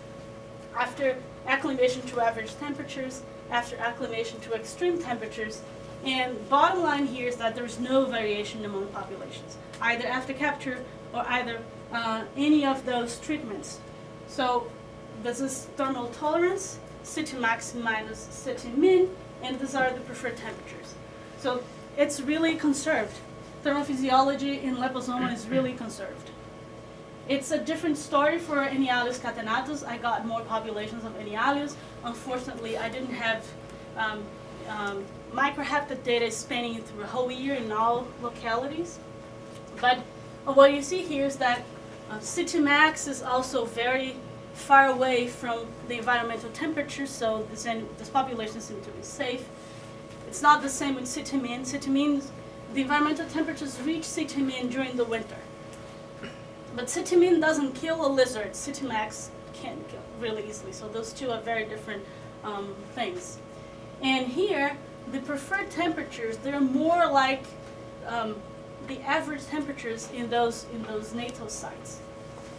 after acclimation to average temperatures, after acclimation to extreme temperatures, and bottom line here is that there's no variation among populations, either after capture or either uh, any of those treatments. So this is thermal tolerance, CTmax minus CTmin, and these are the preferred temperatures. So it's really conserved. Thermophysiology in Leposoma is really conserved. It's a different story for Enyalius catenatus. I got more populations of Enyalius. Unfortunately, I didn't have um, um, data spanning through a whole year in all localities. But uh, what you see here is that uh, CTmax is also very far away from the environmental temperature, so this, this population seems to be safe. It's not the same with CTmin. City min, the environmental temperatures reach CTmin during the winter. But CTmin doesn't kill a lizard. CTmax can kill really easily. So those two are very different um, things. And here, the preferred temperatures, they're more like um, the average temperatures in those, in those natal sites.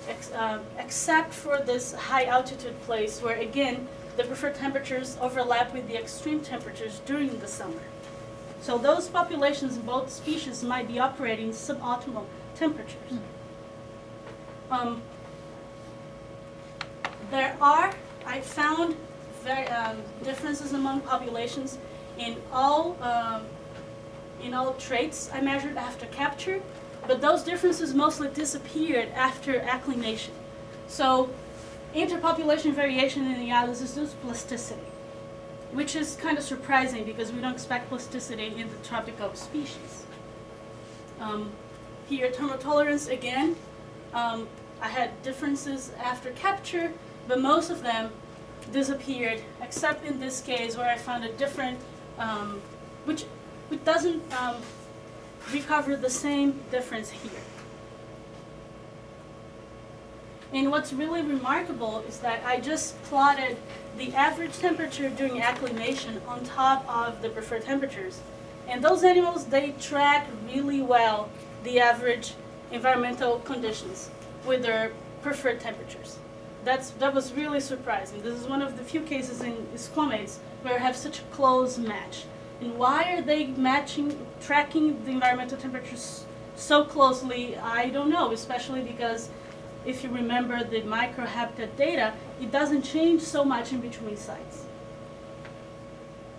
Ex uh, except for this high altitude place where again, the preferred temperatures overlap with the extreme temperatures during the summer. So those populations in both species might be operating suboptimal temperatures. Um, there are I found very, um, differences among populations in all um, in all traits I measured after capture, but those differences mostly disappeared after acclimation. So interpopulation variation in the islands is just plasticity, which is kind of surprising because we don't expect plasticity in the tropical species. Um, here, thermotolerance again, um, I had differences after capture, but most of them disappeared, except in this case where I found a different, um, which, which doesn't um, recover the same difference here. And what's really remarkable is that I just plotted the average temperature during acclimation on top of the preferred temperatures. And those animals, they track really well the average environmental conditions with their preferred temperatures. That's, that was really surprising. This is one of the few cases in squamates where I have such a close match. And why are they matching, tracking the environmental temperatures so closely? I don't know, especially because if you remember the microhabitat data, it doesn't change so much in between sites.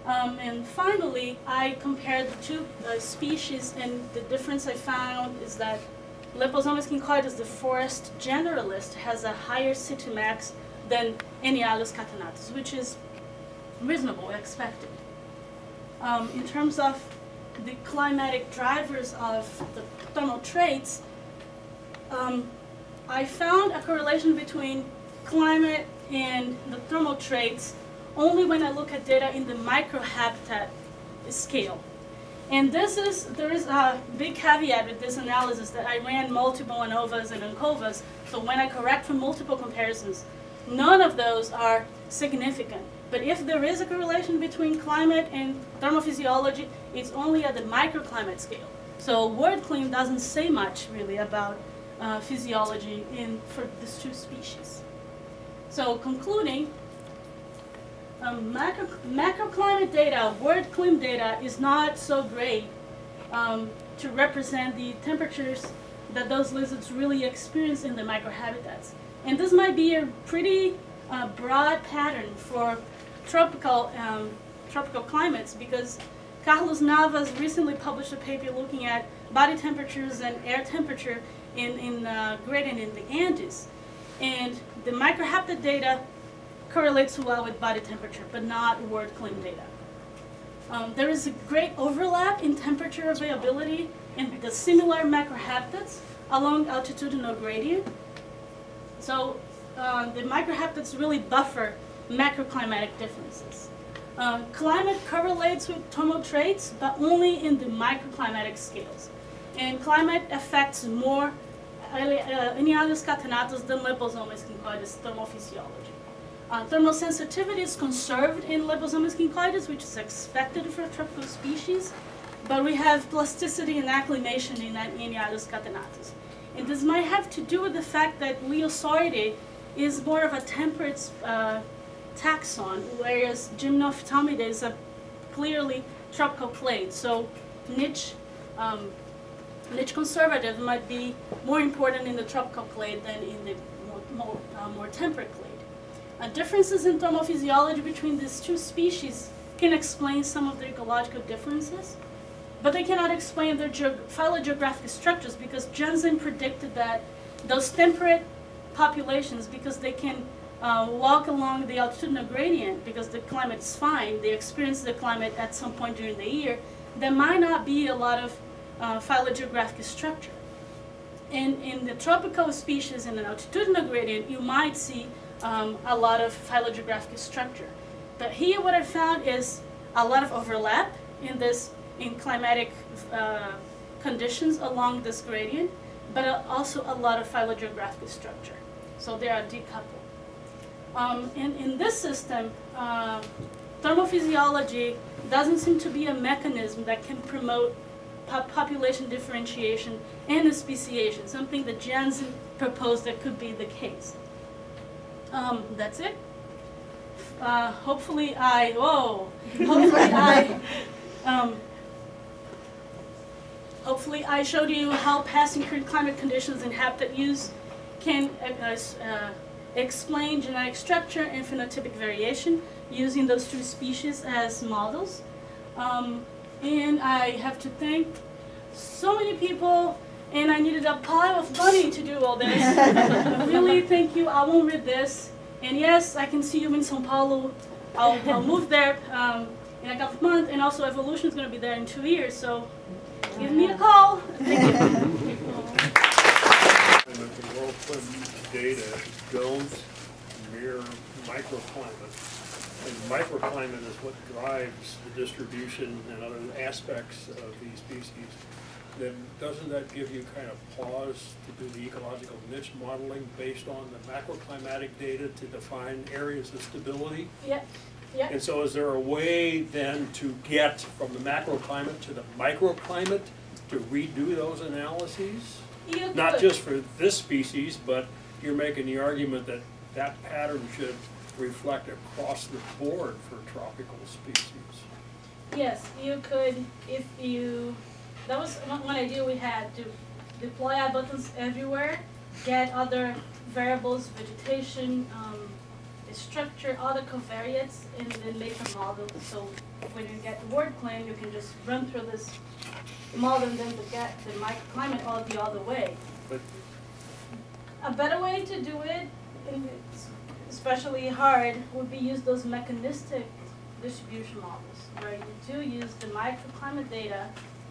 Um, and finally, I compared the two uh, species, and the difference I found is that Leposoma scincoides, the forest generalist, has a higher Ctmax than Enyalius catenatus, which is reasonable, expected. Um, in terms of the climatic drivers of the thermal traits, um, I found a correlation between climate and the thermal traits only when I look at data in the microhabitat scale. And this is, there is a big caveat with this analysis that I ran multiple ANOVAs and ANCOVAs, so when I correct for multiple comparisons, none of those are significant. But if there is a correlation between climate and thermophysiology, it's only at the microclimate scale. So WorldClim doesn't say much really about uh, physiology in, for these two species. So concluding, um, macro, macroclimate data, WorldClim data, is not so great um, to represent the temperatures that those lizards really experience in the microhabitats. And this might be a pretty uh, broad pattern for tropical, um, tropical climates because Carlos Navas recently published a paper looking at body temperatures and air temperature in, in uh, gradient in the Andes. And the microhabitat data correlates well with body temperature, but not WorldClim data. Um, there is a great overlap in temperature availability in the similar macrohabitats along altitudinal gradient. So uh, the microhabitats really buffer macroclimatic differences. Uh, climate correlates with thermal traits, but only in the microclimatic scales. And climate affects more uh, Enyalius catenatus than Leposoma scincoides thermophysiology. Uh, thermal sensitivity is conserved in Leposoma scincoides, which is expected for tropical species, but we have plasticity and acclimation in Enyalius catenatus. And this might have to do with the fact that Leiosauridae is more of a temperate uh, taxon, whereas Gymnophthalmidae is a clearly tropical clade. So niche, um, niche conservative might be more important in the tropical clade than in the more, more, uh, more temperate clade. Uh, differences in thermal physiology between these two species can explain some of the ecological differences, but they cannot explain their phylogeographic structures because Janzen predicted that those temperate populations, because they can uh, walk along the altitudinal gradient because the climate is fine, they experience the climate at some point during the year, there might not be a lot of uh, phylogeographic structure. In, in the tropical species in an altitudinal gradient, you might see um, a lot of phylogeographic structure. But here what I found is a lot of overlap in this, in climatic uh, conditions along this gradient, but also a lot of phylogeographic structure. So they are decoupled. Um, in, in this system, uh, thermophysiology doesn't seem to be a mechanism that can promote po population differentiation and speciation, something that Janzen proposed that could be the case. Um, that's it. Uh, hopefully I, whoa, hopefully <laughs> I, um, hopefully I showed you how passing current climate conditions and habitat use can uh, uh, explain genetic structure and phenotypic variation using those two species as models. Um, and I have to thank so many people, and I needed a pile of money to do all this. <laughs> really, thank you. I won't read this. And yes, I can see you in São Paulo. I'll, I'll move there um, in a couple of months, and also Evolution is going to be there in two years. So give me a call. Thank you. And that the world climate data don't mirror microclimate. And microclimate is what drives the distribution and other aspects of these species. Then doesn't that give you kind of pause to do the ecological niche modeling based on the macroclimatic data to define areas of stability? yeah, yeah. And so is there a way then to get from the macroclimate to the microclimate to redo those analyses? You Not could. just for this species, but you're making the argument that that pattern should reflect across the board for tropical species. Yes, you could, if you, that was one idea we had, to deploy our buttons everywhere, get other variables, vegetation, um, the structure, other covariates, and then make a model. So when you get the WorldClim, you can just run through this model and then get the microclimate all the other way. But A better way to do it, and it's especially hard, would be use those mechanistic distribution models, where you do use the microclimate data,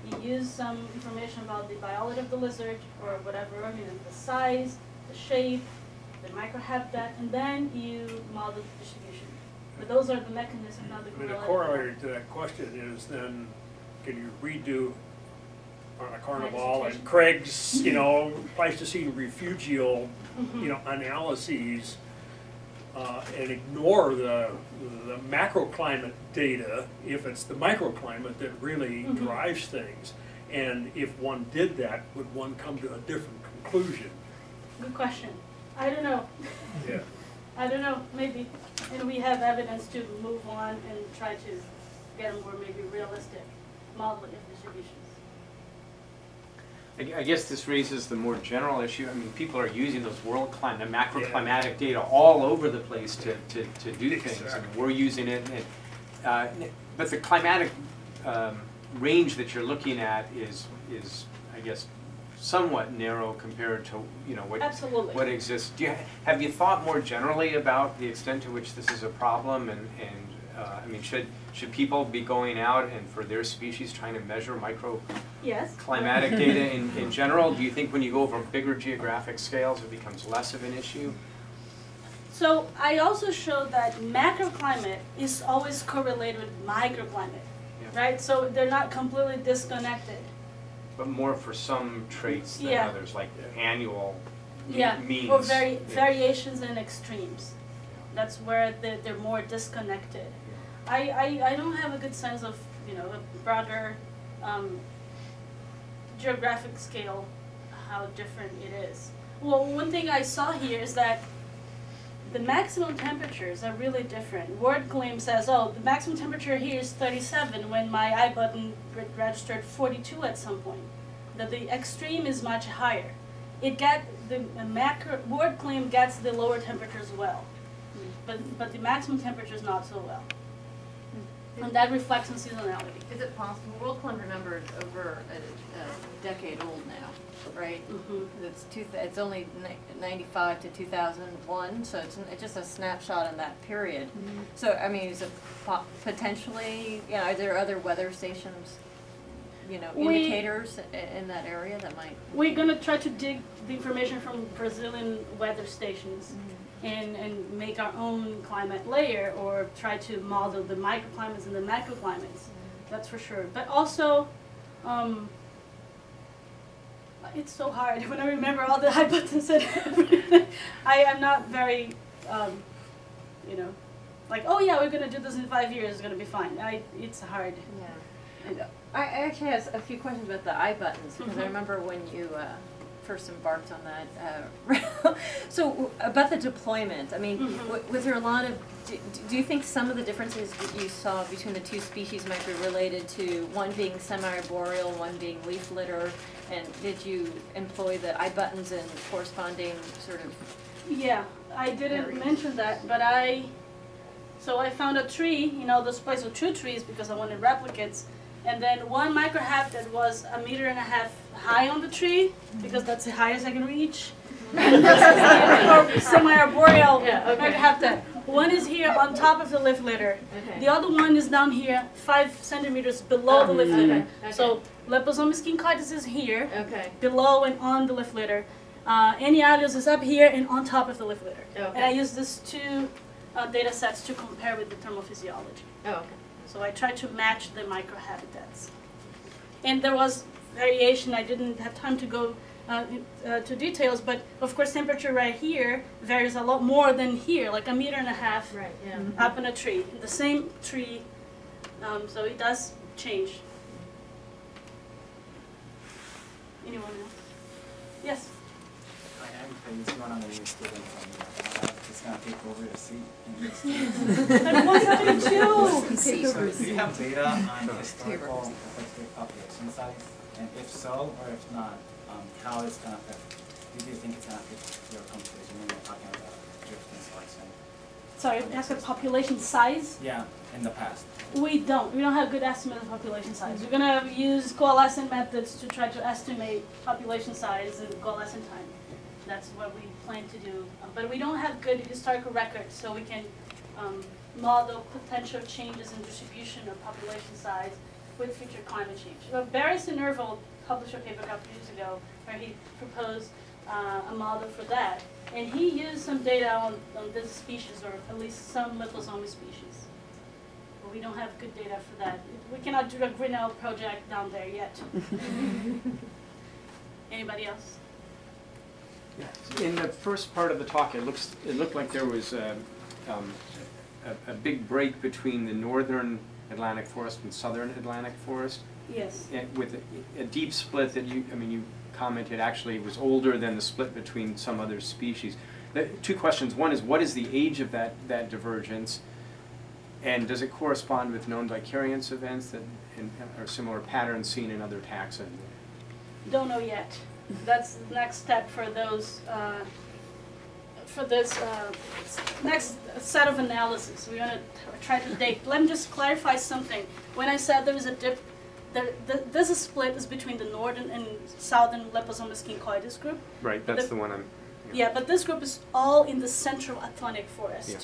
you use some information about the biology of the lizard or whatever, I mean, the size, the shape, the microhabitat, and then you model the distribution. But those are the mechanisms, not the I mean, the corollary to that question is then, can you redo Ana Carnaval and. Craig's, you know, <laughs> Pleistocene refugial, you mm-hmm. know, analyses, uh, and ignore the, the macroclimate data if it's the microclimate that really Mhm. drives things? And if one did that, would one come to a different conclusion? Good question. I don't know. Yeah. <laughs> I don't know, maybe. And we have evidence to move on and try to get a more maybe realistic modeling of distributions. I I guess this raises the more general issue, I mean, people are using those world climate, the macro Yeah. data all over the place to, to, to do things, and Exactly. we're using it, and, uh, but the climatic, um, range that you're looking at is, is, I guess, somewhat narrow compared to, you know, what, Absolutely. what exists. Do you, have you thought more generally about the extent to which this is a problem, and, and, uh, I mean, should, should people be going out and for their species trying to measure micro Yes. climatic <laughs> data in, in general? Do you think when you go over bigger geographic scales, it becomes less of an issue? So I also showed that macroclimate is always correlated with microclimate, Yeah. right? So they're not completely disconnected. But more for some traits than Yeah. others, like annual Yeah, means. or vari- Yeah. variations and extremes. That's where they're, they're more disconnected. I, I, I don't have a good sense of, you know, a broader um, geographic scale, how different it is. Well, one thing I saw here is that the maximum temperatures are really different. WorldClim says, oh, the maximum temperature here is 37 when my iButton re- registered 42 at some point. That the extreme is much higher. It get the the macro WorldClim gets the lower temperatures well, but but the maximum temperature is not so well, and that reflects on seasonality. Is it possible, World Climate Remember is over a, a decade old now, right? Mhm. It's two, it's only ni- ninety-five to two thousand and one, so it's, it's just a snapshot in that period. So, I mean, is it po- potentially, you know, are there other weather stations, you know, We- indicators in that area that might? We're gonna try to dig the information from Brazilian weather stations and, and make our own climate layer or try to model the microclimates and the macroclimates. That's for sure. But also, um, it's so hard <laughs> when I remember all the <laughs> hypotheses and everything. I am not very, um, you know, like, oh yeah, we're gonna do this in five years, it's gonna be fine. I, it's hard. Yeah. And, I I actually has a few questions about the iButtons, because I Mhm. remember when you uh, first embarked on that, uh, <laughs> So about the deployment, I mean, Mhm. was there a lot of, do, do you think some of the differences that you saw between the two species might be related to one being semi-arboreal, one being leaf litter? And did you employ the iButtons and corresponding sort of, Yeah, I didn't Areas. mention that, but I, so I found a tree, you know, those place with two trees because I wanted replicates. And then one microhab that was a meter and a half high on the tree, because that's the highest I can reach. <laughs> Semi-arboreal Yeah, okay. microhab One is here on top of the leaf litter. The other one is down here, five centimeters below the leaf litter. okay, okay. So Leposoma scincoides is here Okay, below and on the leaf litter. Uh, Enyalius is up here and on top of the leaf litter. And I use these two uh, data sets to compare with the thermophysiology. Oh, okay. So I tried to match the microhabitats. And there was variation, I didn't have time to go uh, uh, to details, but of course temperature right here varies a lot more than here, like a meter and a half Right, yeah. up in a tree, the same tree, um, so it does change. Anyone else? Yes? I am, I used to run on the new students and I'm gonna take over your seat and your students. I want to too. So do you have data on historical effective population size? And if so, or if not, um, how it's gonna affect, do you think it's gonna affect your computation when you're talking about drift and selection? Sorry, ask a population size? Yeah, in the past. We don't. We don't have good estimate of population size. We're gonna use coalescent methods to try to estimate population size and coalescent time. That's what we plan to do. Uh, But we don't have good historical records, so we can um, model potential changes in distribution of population size with future climate change. Barry Sinervo published a paper a couple years ago where he proposed uh, a model for that. And he used some data on, on this species, or at least some Leposoma species. But we don't have good data for that. We cannot do a Grinnell project down there yet. <laughs> Anybody else? In the first part of the talk, it looks, it looked like there was a, um, a, a big break between the northern Atlantic forest and southern Atlantic forest. Yes. And with a, a deep split that you, I mean, you commented actually was older than the split between some other species. The, two questions. One is, what is the age of that, that divergence? And does it correspond with known vicariance events that, and, or similar patterns seen in other taxa? Don't know yet. That's the next step for those, uh, for this uh, next set of analysis. We're gonna try to date. Let me just clarify something. When I said there is a dip, there, th- this is split is between the northern and southern scincoides group. Right, that's The- the one I'm. Yeah, but this group is all in the central Atlantic forest. Yeah.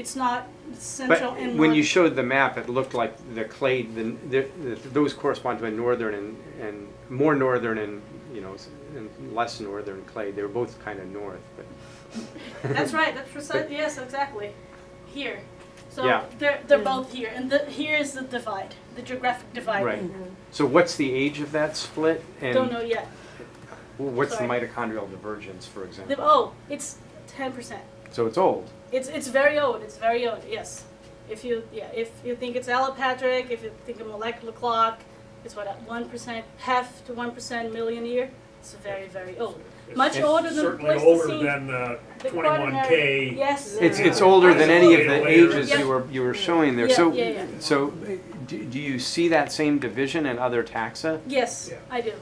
It's not central But and when you showed the map, it looked like the clade, the, the, the- those correspond to a northern and, and more northern and, you know, less northern clay. They were both kind of north, but. <laughs> That's right. That's <laughs> precise. Yes, exactly. Here. So Yeah. they're they're both here, and the, here is the divide, the geographic divide. Right. Mm-hmm. So what's the age of that split? And Don't know yet. What's the mitochondrial divergence, for The, example? oh, it's ten percent. So it's old. It's it's very old. It's very old. Yes. If you yeah, if you think it's allopatric, if you think of molecular clock, it's what one percent, half to one percent million year. It's very very old. Much And older than the Certainly Pleistocene. older than uh, the twenty-one quaternary- K. Yes. It's, it's older than any of the ages Yeah. you were, you were showing there. Yeah, So, yeah, yeah. so uh, do, do you see that same division in other taxa? Yes, Yeah. I do.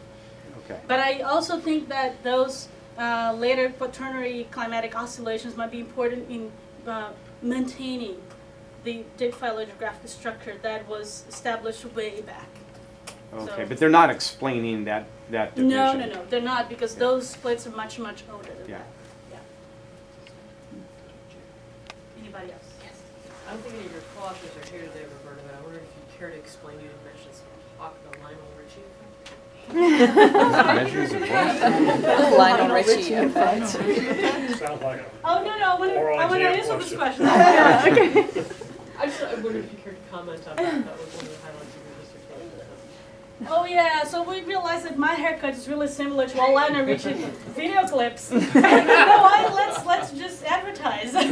Okay. But I also think that those uh, later quaternary climatic oscillations might be important in uh, maintaining the deep phylogeographic structure that was established way back. Okay, So- but they're not explaining that, that division? No, no, no, they're not because Yeah. those splits are much, much older than Yeah. that. Yeah. Anybody else? Yes. I don't think any of your co-authors are here today, Roberta, but I wonder if you'd care to explain, you had mentioned some talk the Lionel Richie effect. Measures of <laughs> what? Lionel Richie effect. <laughs> Sounds like a Oh, no, no, I want to, Oral I want to exam answer this question. <laughs> question. I just, I wondered if you cared to comment on that, that was one of the highlights of your dissertation. Oh yeah, so we realized that my haircut is really similar to all Lionel Richie video clips. <laughs> <laughs> you know what? Let's let's just advertise. <laughs> there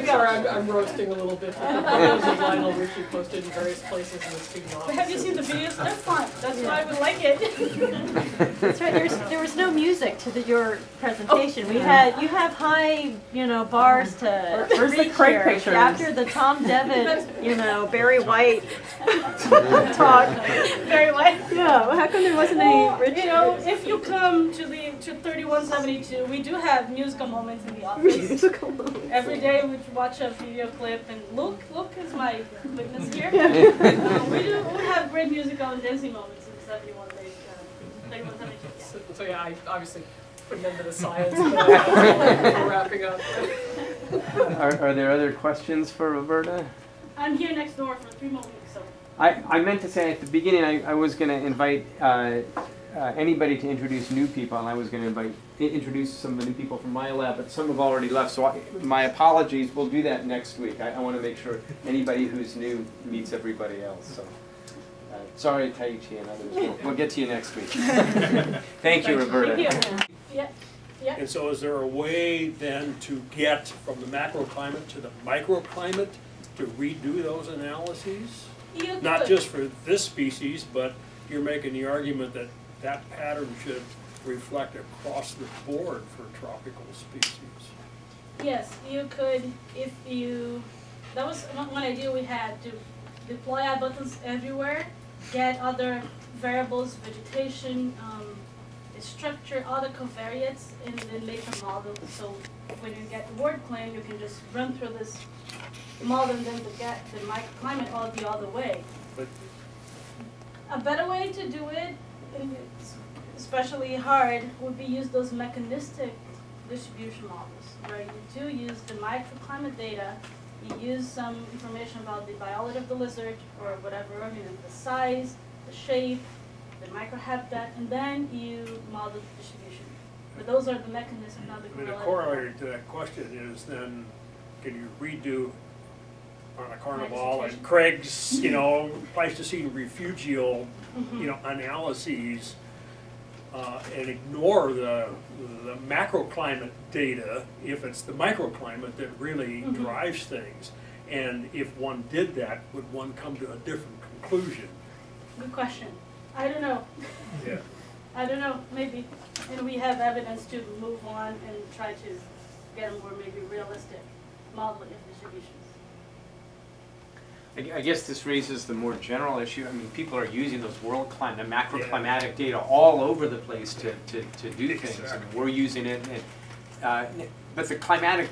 you go. I'm, I'm roasting a little bit, the of Lionel Richie posted in various places in the student But have you seen the videos? They're fun. That's why we like it. That's right, there's, there was no music to the, your presentation. Oh. We had, you have high, you know, bars to Where's the reach Craig here. pictures? After the Tom Devitt, you know, Barry White <laughs> talk. Very white. Yeah, well, how come there wasn't Well, any rich? you know, if you come to the to 3172, we do have musical moments in the office. Musical moments. Every day we watch a video clip, and Luke, Luke is my witness here. <laughs> Uh, we do we have great musical and dancing moments in 71 days. Uh, 3172. yeah. So, so yeah, I obviously put an end to the science, but uh, we're wrapping up. Are, are there other questions for Roberta? I'm here next door for three more weeks, so. I, I meant to say at the beginning, I, I was gonna invite, uh, uh, anybody to introduce new people, and I was gonna invite, introduce some of the new people from my lab, but some have already left, so I, my apologies, we'll do that next week. I, I wanna make sure anybody who's new meets everybody else, so. uh, Sorry, Taichi and others, we'll, we'll get to you next week. <laughs> Thank you, Roberta. Thank you. Yeah, yeah. And so is there a way then to get from the macroclimate to the microclimate to redo those analyses? You Not could. just for this species, but you're making the argument that that pattern should reflect across the board for tropical species. Yes, you could, if you, that was one idea we had, to deploy our buttons everywhere, get other variables, vegetation, um, structure, other covariates, and then make a model. So when you get the WorldClim, you can just run through this model and then get the microclimate all the other way. But A better way to do it, especially hard, would be use those mechanistic distribution models, where you do use the microclimate data, you use some information about the biology of the lizard or whatever, you know, the size, the shape, the microhabitat, and then you model the distribution. But those are the mechanisms, not the I mean, the corollary to that question is then, can you redo Ana Carnaval and Craig's, you <laughs> know, Pleistocene refugial, you know, analyses, uh, and ignore the, the macroclimate data if it's the microclimate that really Mhm. drives things. And if one did that, would one come to a different conclusion? Good question. I don't know. Yeah. <laughs> I don't know, maybe. And we have evidence to move on and try to get a more maybe realistic model of distributions. I I guess this raises the more general issue, I mean, people are using those WorldClim, the macroclimatic data all over the place to, to, to do things. I mean, we're using it, and, uh, but the climatic,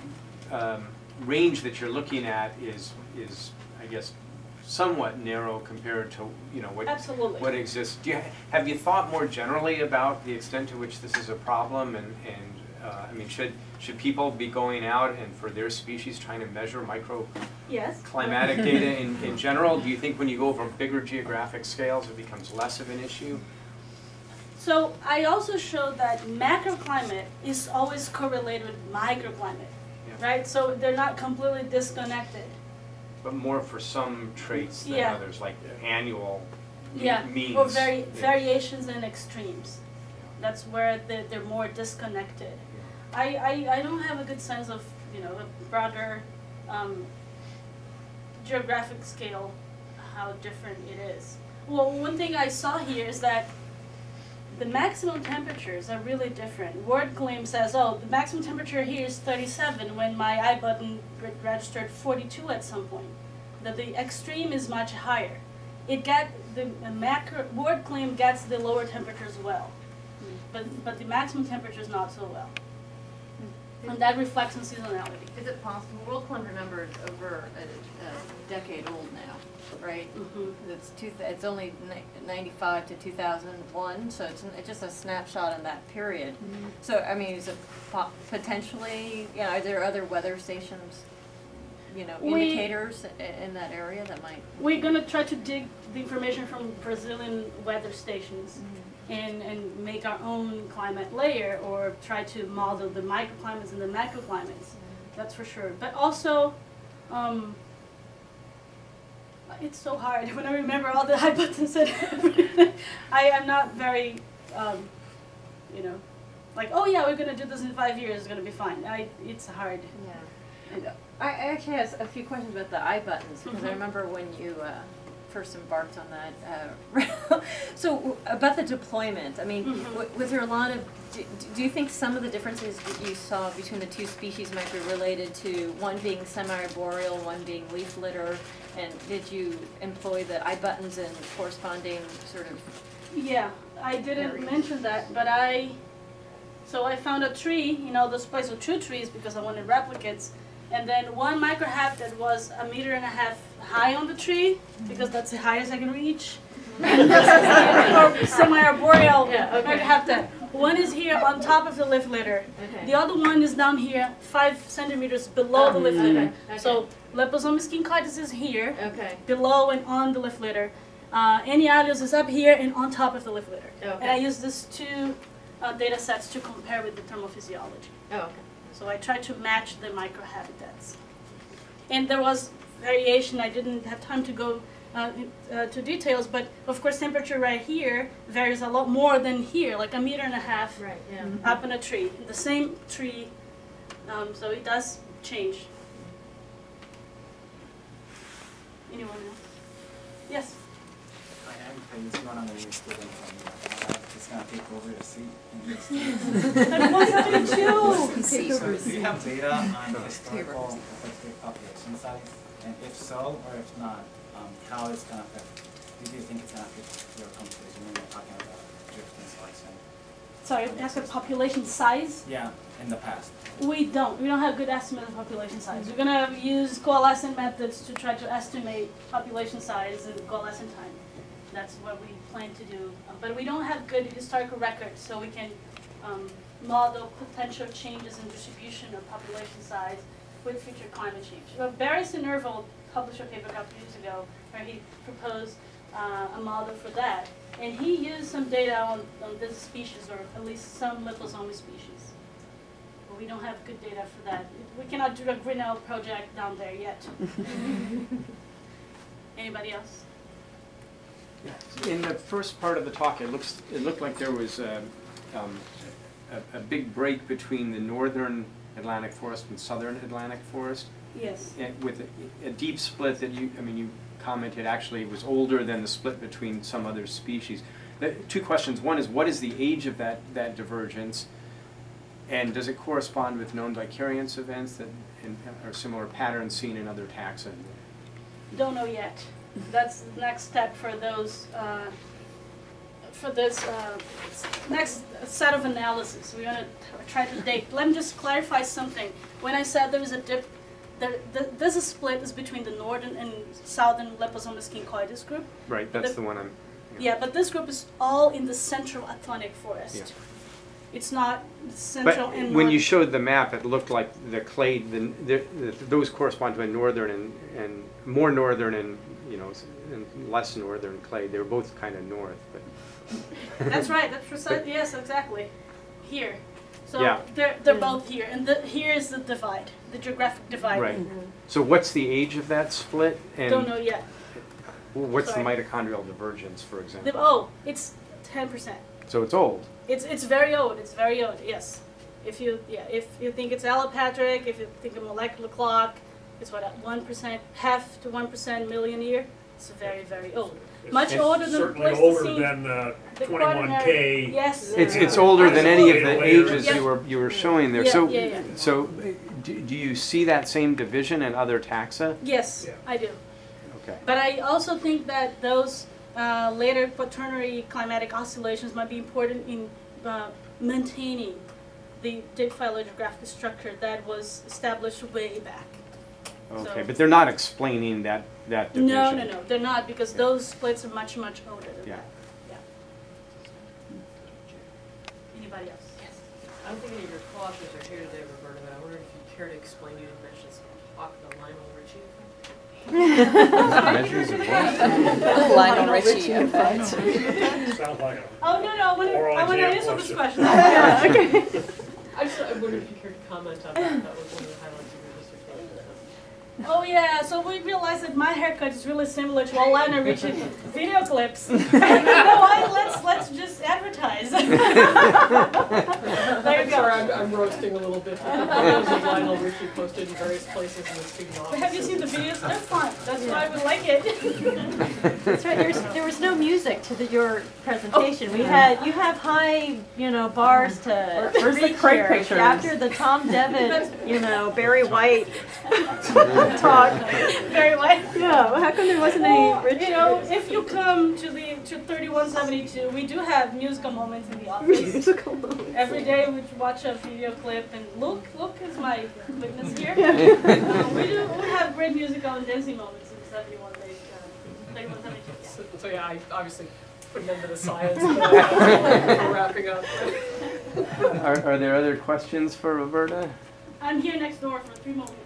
um, range that you're looking at is, is, I guess, somewhat narrow compared to, you know, what, Absolutely. what exists. Do you, have you thought more generally about the extent to which this is a problem and, and, uh, I mean, should, should people be going out and for their species trying to measure micro Yes. climatic <laughs> data in, in general? Do you think when you go over bigger geographic scales, it becomes less of an issue? So I also showed that macroclimate is always correlated with microclimate, Yeah. right? So they're not completely disconnected. But more for some traits than Yeah. others, like annual me- Yeah, means. or vari- variations and extremes. That's where they're, they're more disconnected. I, I, I don't have a good sense of, you know, a broader um, geographic scale, how different it is. Well, one thing I saw here is that the maximum temperatures are really different. WorldClim says, oh, the maximum temperature here is 37 when my iButton re- registered 42 at some point. That the extreme is much higher. It get the macro WorldClim gets the lower temperatures well, but but the maximum temperature is not so well. And that reflects on seasonality. Is it possible, WorldClim Number is over a, a decade old now, right? Mhm. It's two, it's only ni- ninety-five to two thousand one, so it's, n- it's just a snapshot in that period. So, I mean, is it po- potentially, you know, are there other weather stations, you know, We- indicators in that area that might? We're gonna try to dig the information from Brazilian weather stations and, and make our own climate layer or try to model the microclimates and the macroclimates. That's for sure. But also, um, it's so hard <laughs> when I remember all the <laughs> hypotheses. and everything. I am not very, um, you know, like, oh yeah, we're gonna do this in five years, it's gonna be fine. I, it's hard. Yeah. I I actually have a few questions about the iButtons, because I Mhm. remember when you uh, first embarked on that. uh, <laughs> So about the deployment, I mean, Mhm. wa- was there a lot of, do- do you think some of the differences that you saw between the two species might be related to one being semi-arboreal, one being leaf litter? And did you employ the iButtons and corresponding sort of, Yeah, I didn't Areas. mention that, but I, so I found a tree, you know, those place with two trees because I wanted replicates. And then one microhabitat was a meter and a half high on the tree, because that's the highest I can reach. <laughs> <laughs> Or Semi-arboreal Yeah, okay. microhabitat. One is here on top of the leaf litter. The other one is down here, five centimeters below the leaf Oh, litter. okay, okay. So Leposoma scincoides is here Okay, below and on the leaf litter. Uh, Enyalius is up here and on top of the leaf litter. And I okay. use these two uh, data sets to compare with the thermophysiology. Oh, okay. So I tried to match the microhabitats. And there was variation, I didn't have time to go uh, uh, to details, but of course temperature right here varies a lot more than here, like a meter and a half Right, yeah. up in a tree, the same tree, um, so it does change. Anyone else? Yes? I am, he's going on the new student, and I'm just gonna take over your seat. and <laughs> just- And what's happening too? So do you have data on historical affected population size? And if so, or if not, how it's gonna affect, do you think it's gonna affect your conservation when you're talking about drift and selection? Sorry, ask a population size? Yeah, in the past. We don't. We don't have good estimate of population size. We're gonna use coalescent methods to try to estimate population size and coalescent time. That's what we plan to do. Um, But we don't have good historical records, so we can um, model potential changes in distribution of population size with future climate change. Well, Barry Sinervo published a paper a couple years ago where he proposed uh, a model for that. And he used some data on, on this species, or at least some Leposoma species. But we don't have good data for that. We cannot do a Grinnell project down there yet. <laughs> Anybody else? In the first part of the talk, it looks, it looked like there was um, um, a, a big break between the northern Atlantic forest and southern Atlantic forest, Yes. and with a, a deep split that you, I mean, you commented actually was older than the split between some other species. The, two questions. One is, what is the age of that, that divergence? And does it correspond with known vicariance events that, and, or similar patterns seen in other taxa? Don't know yet. That's the next step for those, uh, for this uh, next set of analysis. We're gonna try to date. Let me just clarify something. When I said there was a dip, there, th- this is split is between the northern and southern scincoides group. Right, that's The- the one I'm. Yeah, but this group is all in the central Atlantic forest. Yeah. It's not central But and when you showed the map, it looked like the clade. the, the, the- those correspond to a northern and, and more northern and, you know, and less northern clade. They were both kind of north, but. That's right, that's <laughs> precise, yes, exactly. Here. So Yeah. they're, they're both here, and the, here is the divide, the geographic divide. Right. Mm-hmm. So what's the age of that split? And Don't know yet. What's the mitochondrial divergence, for The, example? oh, it's ten percent. So it's old. It's, it's very old, it's very old, yes. If you, yeah, if you think it's allopatric, if you think a molecular clock, it's what, one percent, half to one percent million year? It's very, very old. Much And older than Certainly Pleistocene. older than uh, the twenty-one quaternary- K. Yes. It's, it's older than any of the ages Yeah. you were, you were showing there. Yeah, So, yeah, yeah. so do, do you see that same division in other taxa? Yes, Yeah. I do. Okay. But I also think that those uh, later quaternary climatic oscillations might be important in uh, maintaining the deep phylogeographic structure that was established way back. Okay, So- but they're not explaining that, that division? No, no, no, they're not because Yeah. those plates are much, much older than Yeah. that. Yeah. Anybody else? Yes. I don't think any of your co-authors are here today, Roberta, but I wonder if you care to explain, you had mentioned some talk about Lionel Richie. Measures of what? Lionel Richie effect. Sounds like a Oh, no, no, I want to, Oral I want to exam answer this question. question. <laughs> Yeah, okay. <laughs> I just, I wonder if you care to comment on that, that was one of the highlights of your dissertation. Oh yeah, so we realized that my haircut is really similar to all Lionel Richie video clips. you know what? Let's let's just advertise. <laughs> there I'm you sorry. I'm, I'm roasting a little bit. The of Lionel Richie posted in various places in the student office. Have you seen the videos? They're fun. That's why we like it. That's right, there's, there was no music to the, your presentation. Oh. We had, you have high, you know, bars to Where's reach Craig here. pictures? After the Tom Devitt, <laughs> you know, Barry White <laughs> <laughs> talk. Very well. Yeah, well, how come there wasn't any Well, Richie? you know, if you come to the to 3172, we do have musical moments in the office. Musical moments. Every day we watch a video clip, and Luke, Luke is my witness here. Uh, we do we have great musical and dancing moments in 71 days. Uh, 3172. Yeah. So, so yeah, I obviously put an end to the science, but we're wrapping up. Are, are there other questions for Roberta? I'm here next door for three more weeks, so.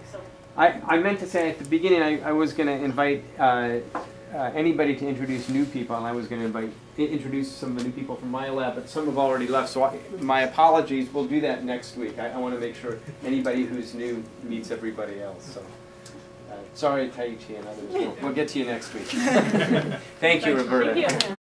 I, I meant to say at the beginning, I, I was going to invite uh, uh, anybody to introduce new people, and I was going to invite, introduce some of the new people from my lab, but some have already left, so I, my apologies, we'll do that next week. I, I want to make sure anybody who's new meets everybody else, so. Uh, sorry, Taichi and others, we'll, we'll get to you next week. <laughs> Thank you, Roberta. Thank you.